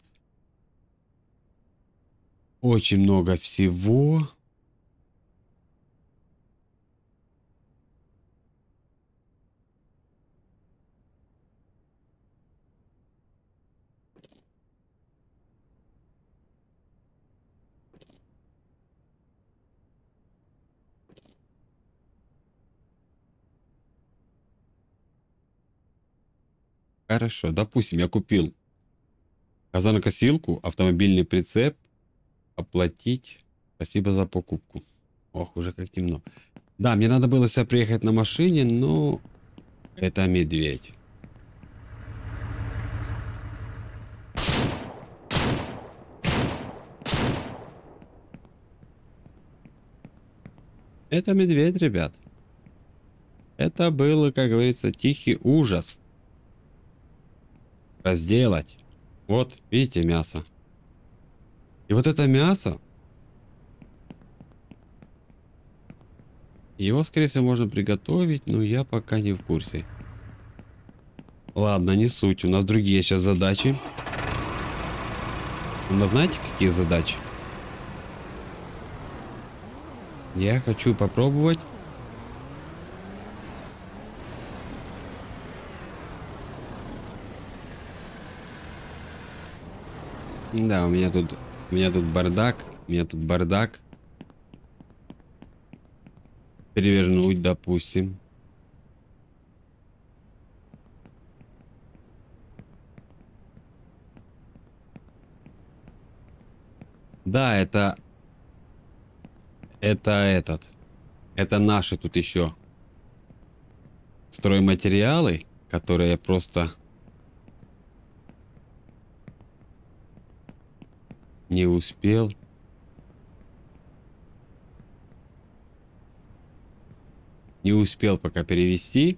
Очень много всего. Хорошо, допустим, я купил газонокосилку, автомобильный прицеп, оплатить. Спасибо за покупку. Ох, уже как темно. Да, мне надо было сюда приехать на машине, но это медведь. Это медведь, ребят. Это было, как говорится, тихий ужас разделать. Вот, видите, мясо. И вот это мясо, его, скорее всего, можно приготовить, но я пока не в курсе. Ладно, не суть. У нас другие сейчас задачи. Нас знаете, какие задачи? Я хочу попробовать Да, у меня тут... У меня тут бардак. У меня тут бардак. Перевернуть, допустим. Да, это... Это этот. Это наши тут еще стройматериалы, которые просто Не успел. Не успел пока перевести.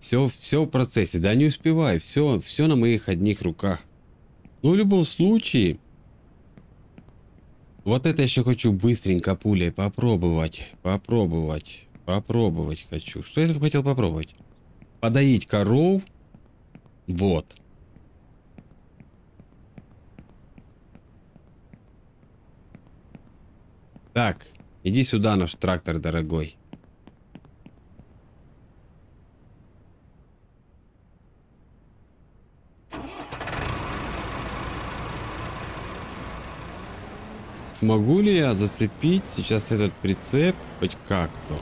Все, все в процессе. Да, не успеваю. Все, все на моих одних руках. Но в любом случае... Вот это еще хочу быстренько пулей попробовать. Попробовать. Попробовать хочу. Что я хотел попробовать? Подоить коров. Вот. Так, иди сюда, наш трактор дорогой. Смогу ли я зацепить сейчас этот прицеп хоть как-то?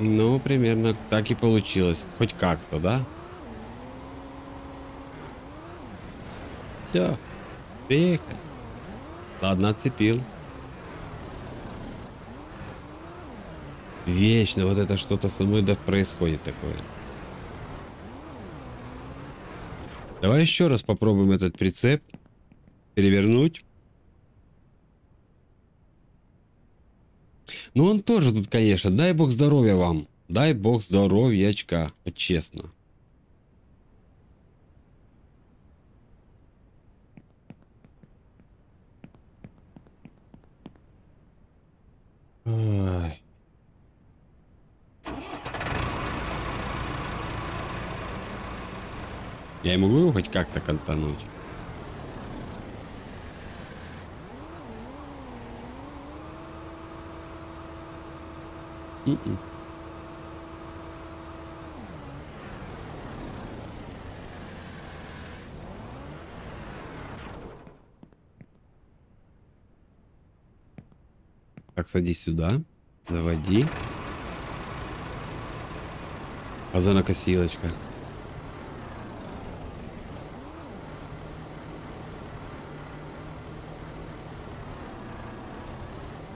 Ну, примерно так и получилось. Хоть как-то, да? Все. Приехали. Ладно, отцепил. Вечно вот это что-то со мной да происходит такое. Давай еще раз попробуем этот прицеп. Перевернуть. Ну он тоже тут, конечно. Дай бог здоровья вам. Дай бог здоровьячка. Вот честно. Ой. Я могу его хоть как-то кантануть? М-м. Так, садись сюда. Заводи. Озонокосилочка.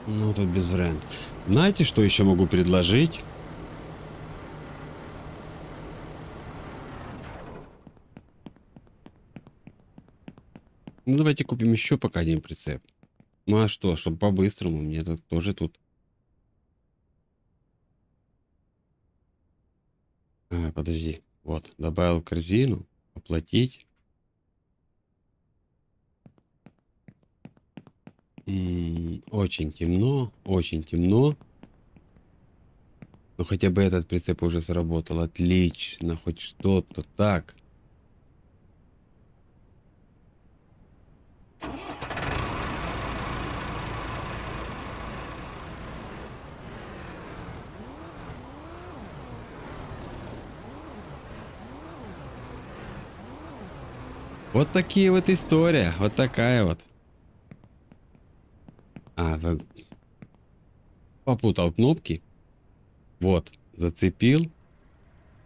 Ну, тут без вариантов. Знаете, что еще могу предложить? Ну, давайте купим еще пока один прицеп. Ну, а что, чтобы по-быстрому, мне тут тоже тут... А, подожди. Вот, добавил корзину, оплатить. М, Очень темно, очень темно. Ну хотя бы этот прицеп уже сработал. Отлично, хоть что-то. Так. Вот такие вот история. Вот такая вот. А, вы- попутал кнопки. Вот, зацепил.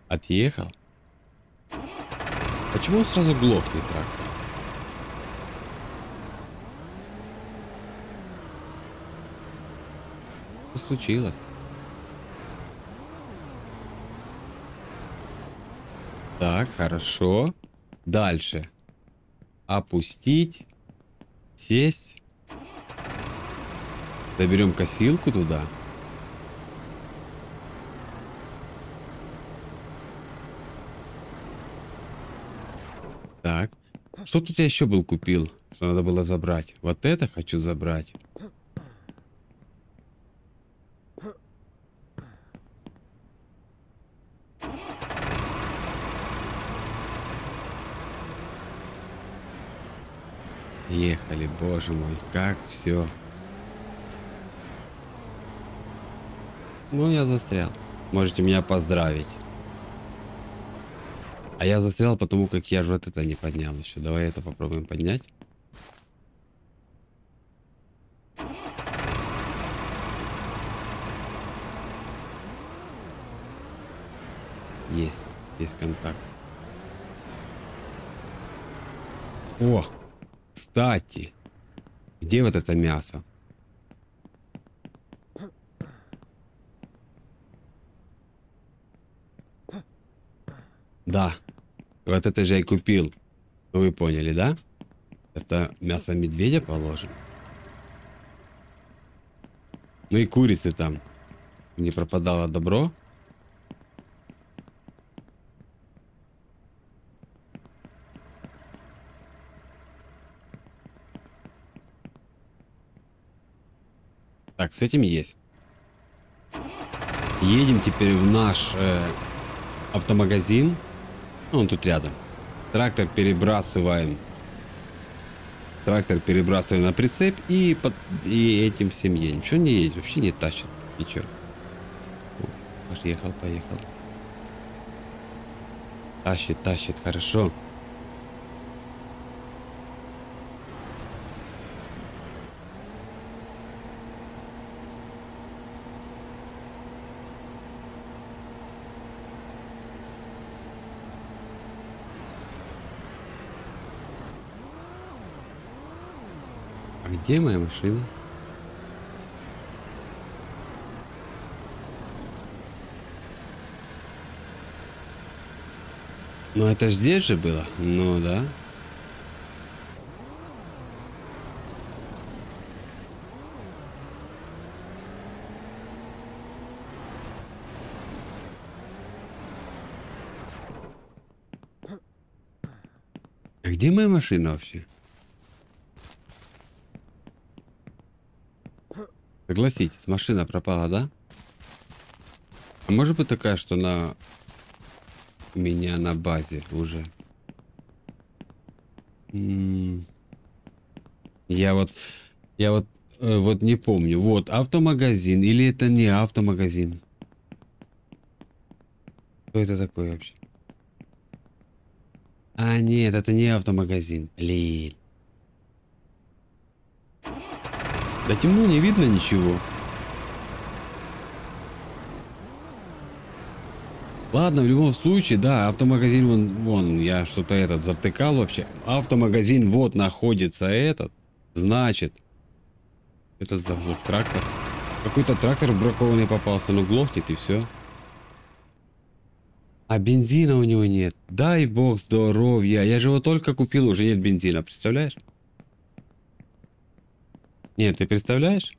Отъехал. Почему сразу глохнет трактор? Что случилось? Так, хорошо. Дальше. Опустить. Сесть. Доберем косилку туда. Так. Что тут я еще был купил? Что надо было забрать? Вот это хочу забрать. Ехали, боже мой, как все. Ну, я застрял. Можете меня поздравить. А я застрял потому, как я же вот это не поднял еще. Давай это попробуем поднять. Есть, есть контакт. О, кстати, где вот это мясо? Да, вот это же я купил. Ну, вы поняли, да? Это мясо медведя положим. Ну и курицы там. Не пропадало добро. Так, с этим есть. Едем теперь в наш э, автомагазин. Он тут рядом. Трактор перебрасываем. Трактор перебрасываем на прицеп и, под, и этим всем едем. Что не едет? Вообще не тащит. Ничего. О, Поехал, поехал. Тащит, тащит, хорошо. А где моя машина? Ну это здесь же было? Ну да. А где моя машина вообще? Согласитесь, машина пропала, да? А может быть такая, что она у меня на базе уже? Я вот, я вот, э, вот не помню. Вот автомагазин или это не автомагазин? Что это такое вообще? А, нет, это не автомагазин. Блин. Да темно, не видно ничего. Ладно, в любом случае, да, автомагазин, вон, вон я что-то этот завтыкал вообще. Автомагазин, вот находится этот. Значит, этот завод, трактор. Какой-то трактор бракованный попался, ну глохнет и все. А бензина у него нет. Дай бог здоровья. Я же его только купил, уже нет бензина, представляешь? Нет, ты представляешь?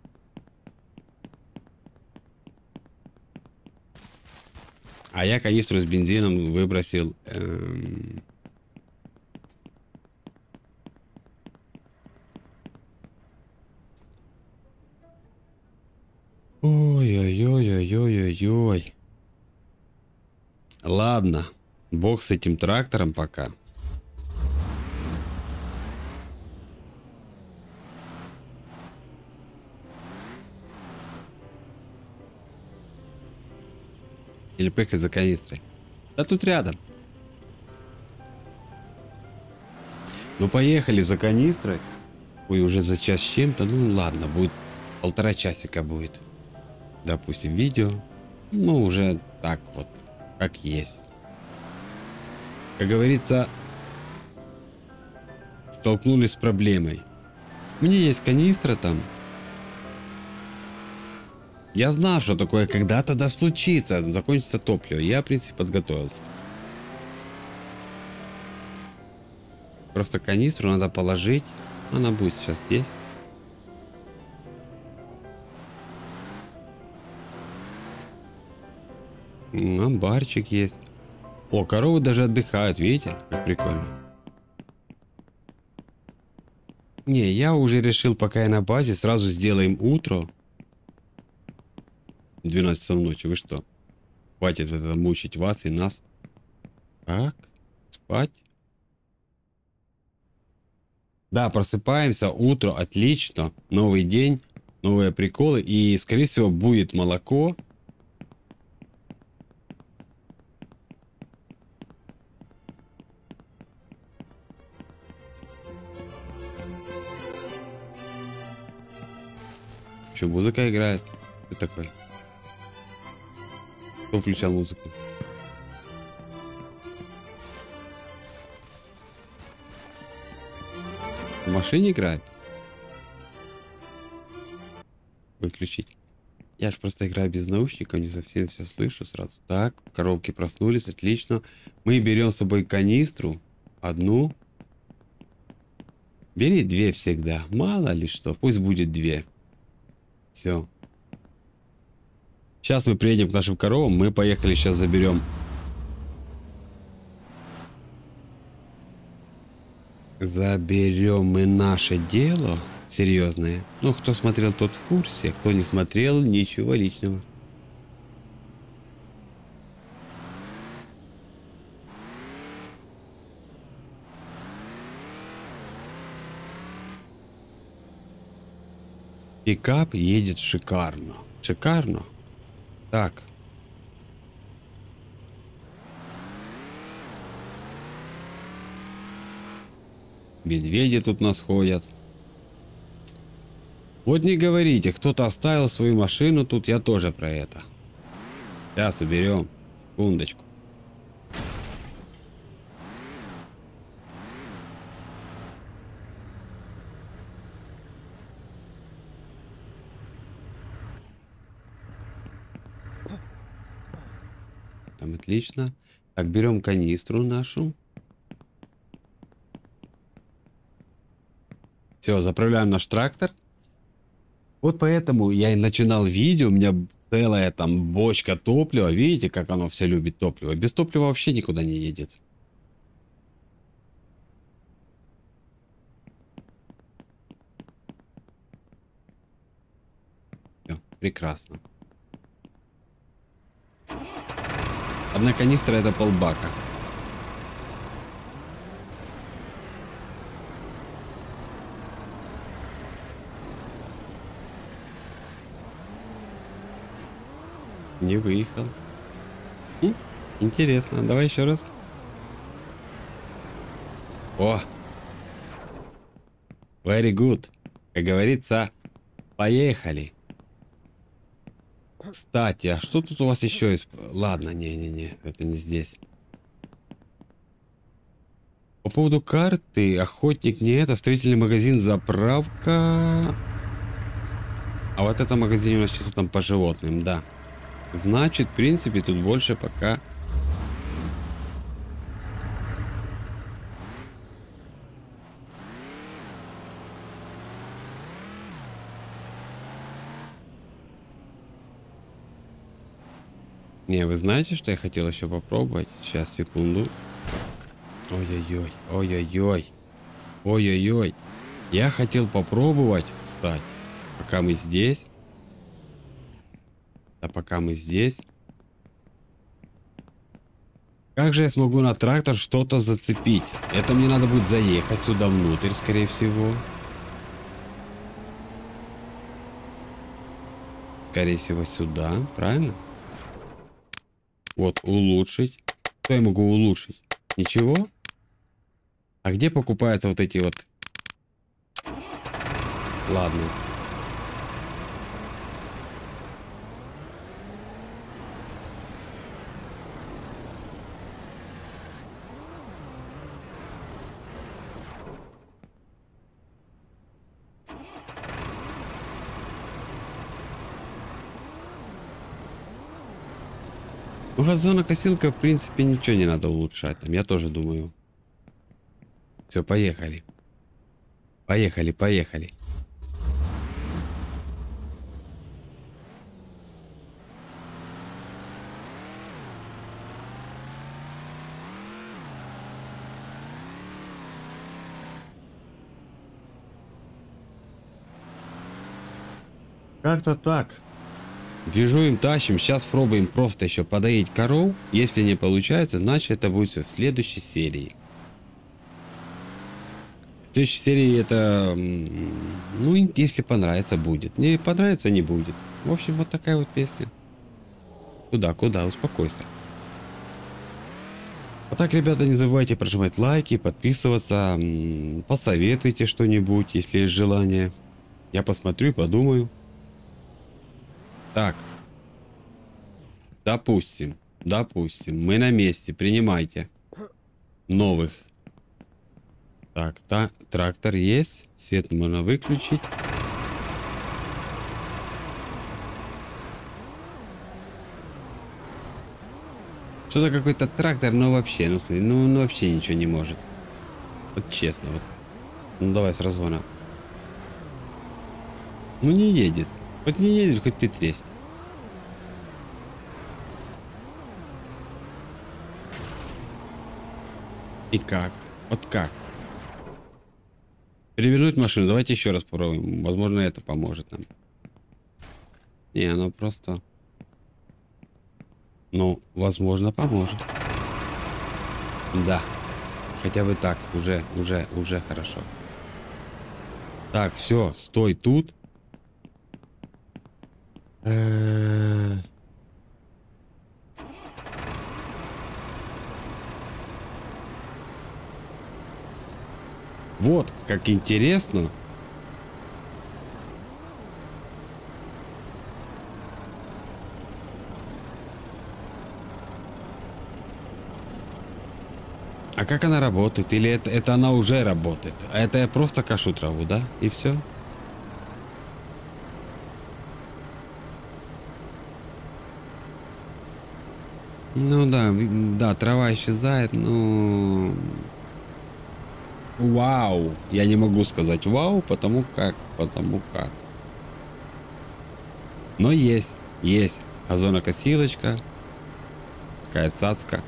А я канистру с бензином выбросил. Эм... Ой-ой-ой-ой-ой-ой. Ладно, бог с этим трактором пока. Или поехать за канистрой. Да тут рядом. Ну поехали за канистрой. Ой, уже за час чем-то. Ну ладно, будет полтора часика будет. Допустим, видео. Ну уже так вот, как есть. Как говорится, столкнулись с проблемой. Мне есть канистра там, я знал, что такое когда-то да случится, закончится топливо. Я, в принципе, подготовился. Просто канистру надо положить. Она будет сейчас здесь. Амбарчик есть. О, коровы даже отдыхают, видите? Как прикольно. Не, я уже решил, пока я на базе, сразу сделаем утро. 12 часов ночи, вы что? Хватит это мучить вас и нас. Так, спать. Да, просыпаемся, утро, отлично, новый день, новые приколы, и, скорее всего, будет молоко. Что, музыка играет? Что такое? Кто включал музыку? В машине играет? Выключить. Я же просто играю без наушников, не совсем все слышу сразу. Так, коробки проснулись, отлично. Мы берем с собой канистру. Одну. Бери две всегда. Мало ли что. Пусть будет две. Все. Сейчас мы приедем к нашим коровам. Мы поехали, сейчас заберем. Заберем мы наше дело серьезное. Ну, кто смотрел, тот в курсе. Кто не смотрел, ничего личного. Пикап едет шикарно. Шикарно. Так. Медведи тут нас ходят. Вот не говорите, кто-то оставил свою машину тут, я тоже про это. Сейчас уберем. Секундочку. Там отлично. Так, берем канистру нашу. Все, заправляем наш трактор. Вот поэтому я и начинал видео. У меня целая там бочка топлива. Видите, как оно все любит топливо. Без топлива вообще никуда не едет. Прекрасно. Одна канистра это полбака. Не выехал. Хм, интересно. Давай еще раз. О! Very good. Как говорится, поехали. Кстати, а что тут у вас еще есть? Ладно, не-не-не, это не здесь. По поводу карты, охотник не это, строительный магазин, заправка. А вот это магазин у нас чисто там по животным, да. Значит, в принципе, тут больше пока... Не, вы знаете, что я хотел еще попробовать? Сейчас, секунду. Ой-ой-ой, ой-ой-ой. Ой-ой-ой. Я хотел попробовать, кстати, пока мы здесь. Да пока мы здесь. Как же я смогу на трактор что-то зацепить? Это мне надо будет заехать сюда внутрь, скорее всего. Скорее всего, сюда, правильно? Вот, улучшить. Что я могу улучшить? Ничего? А где покупаются вот эти вот... Ладно. Ну, газонокосилка, в принципе, ничего не надо улучшать. Там, я тоже думаю. Все, поехали. Поехали, поехали. Как-то так. Движуем, тащим. Сейчас пробуем просто еще подоить коров. Если не получается, значит это будет все в следующей серии. В следующей серии это, ну, если понравится, будет. Не понравится, не будет. В общем, вот такая вот песня. Куда, куда, успокойся. А так, ребята, не забывайте прожимать лайки, подписываться, посоветуйте что-нибудь, если есть желание. Я посмотрю и подумаю. Так. Допустим. Допустим. Мы на месте. Принимайте. Новых. Так, та, трактор есть. Свет можно выключить. Что-то какой-то трактор, но вообще, ну, ну, ну вообще ничего не может. Вот честно, вот. Ну давай с разгона. Ну не едет. Хоть не едешь, хоть ты тресни. И как? Вот как? Перевернуть машину. Давайте еще раз попробуем. Возможно, это поможет нам. Не, оно просто... Ну, возможно, поможет. Да. Хотя бы так. Уже, уже, уже хорошо. Так, все. Стой тут. Э, вот, как интересно. А как она работает? Или это, это она уже работает? А это я просто кашу траву, да? И все? Ну да, да, трава исчезает, но... Вау! Я не могу сказать вау, потому как, потому как. Но есть, есть. Озонокосилочка. Такая цацка.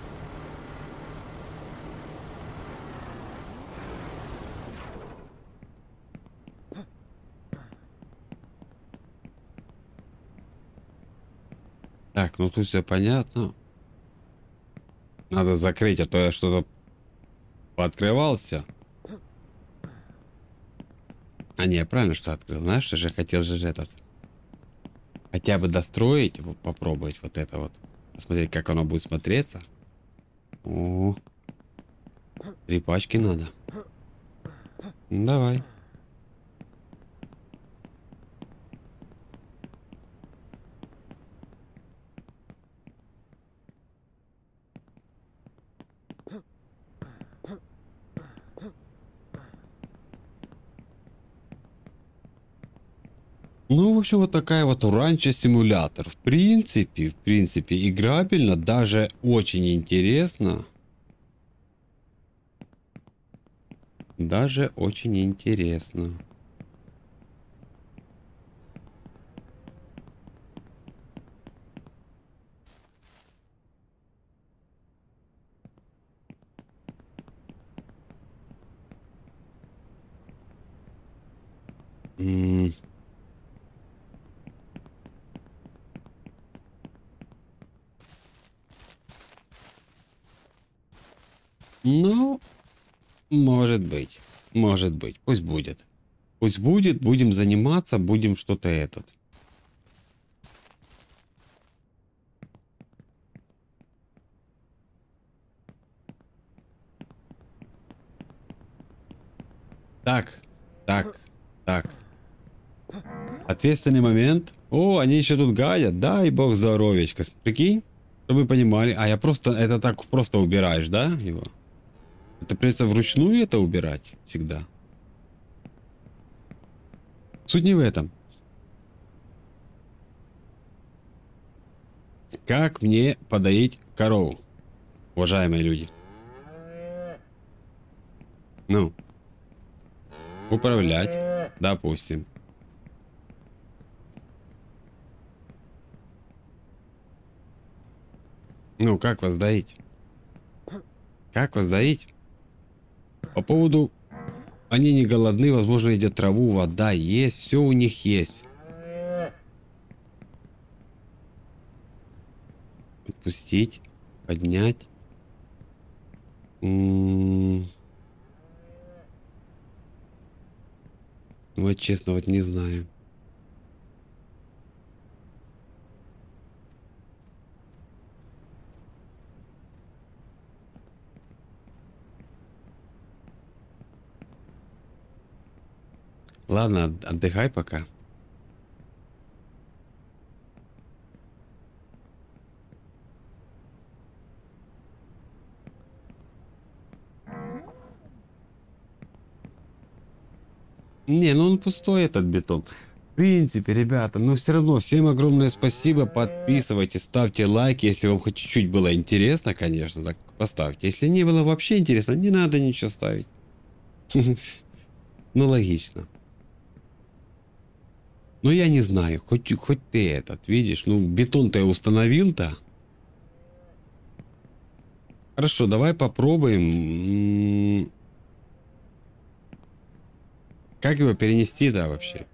Так, ну тут все понятно. Надо закрыть, а то я что-то пооткрывался. А не, правильно что открыл. Знаешь, что же хотел же этот. хотя бы достроить, попробовать вот это вот. Посмотреть, как оно будет смотреться. О, три пачки надо. Давай. Ну, в общем, вот такая вот ранчо-симулятор. В принципе, в принципе, играбельно, даже очень интересно. Даже очень интересно. М Ну, может быть. Может быть. Пусть будет. Пусть будет. Будем заниматься. Будем что-то этот. Так. Так. Так. Ответственный момент. О, они еще тут гадят. Дай бог здоровечко. Прикинь? Чтобы вы понимали. А я просто... Это так просто убираешь, да, его? Это придется вручную это убирать всегда. Суть не в этом. Как мне подоить корову, уважаемые люди? Ну, управлять, допустим. Ну, как вас доить? Как вас доить? По поводу... Они не голодны, возможно, едят траву, вода есть, все у них есть. Отпустить, поднять. М -м -м. Вот честно, вот не знаю. Ладно, отдыхай пока. Не, ну он пустой этот бетон. В принципе, ребята, но все равно всем огромное спасибо. Подписывайтесь, ставьте лайки. Если вам хоть чуть-чуть было интересно, конечно, так поставьте. Если не было вообще интересно, не надо ничего ставить. *laughs* Ну, логично. Ну, я не знаю, хоть, хоть ты этот, видишь, ну, бетон ты установил-то. Хорошо, давай попробуем. Как его перенести-то вообще?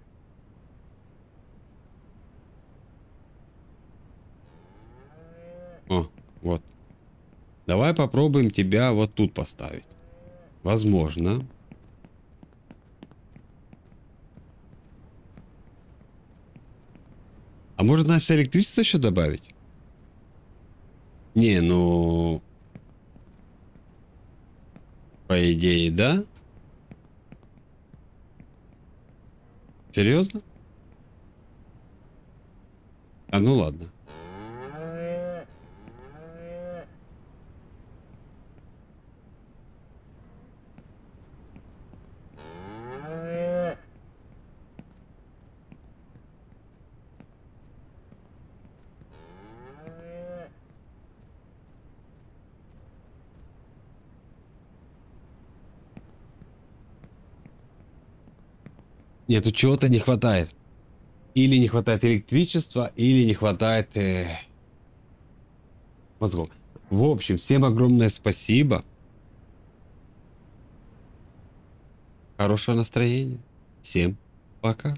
О, вот. Давай попробуем тебя вот тут поставить. Возможно. А может наше электричество еще добавить? Не, ну... По идее, да? Серьезно? А ну ладно. Нет, тут чего-то не хватает. Или не хватает электричества, или не хватает э, мозгов. В общем, всем огромное спасибо. Хорошего настроения. Всем пока.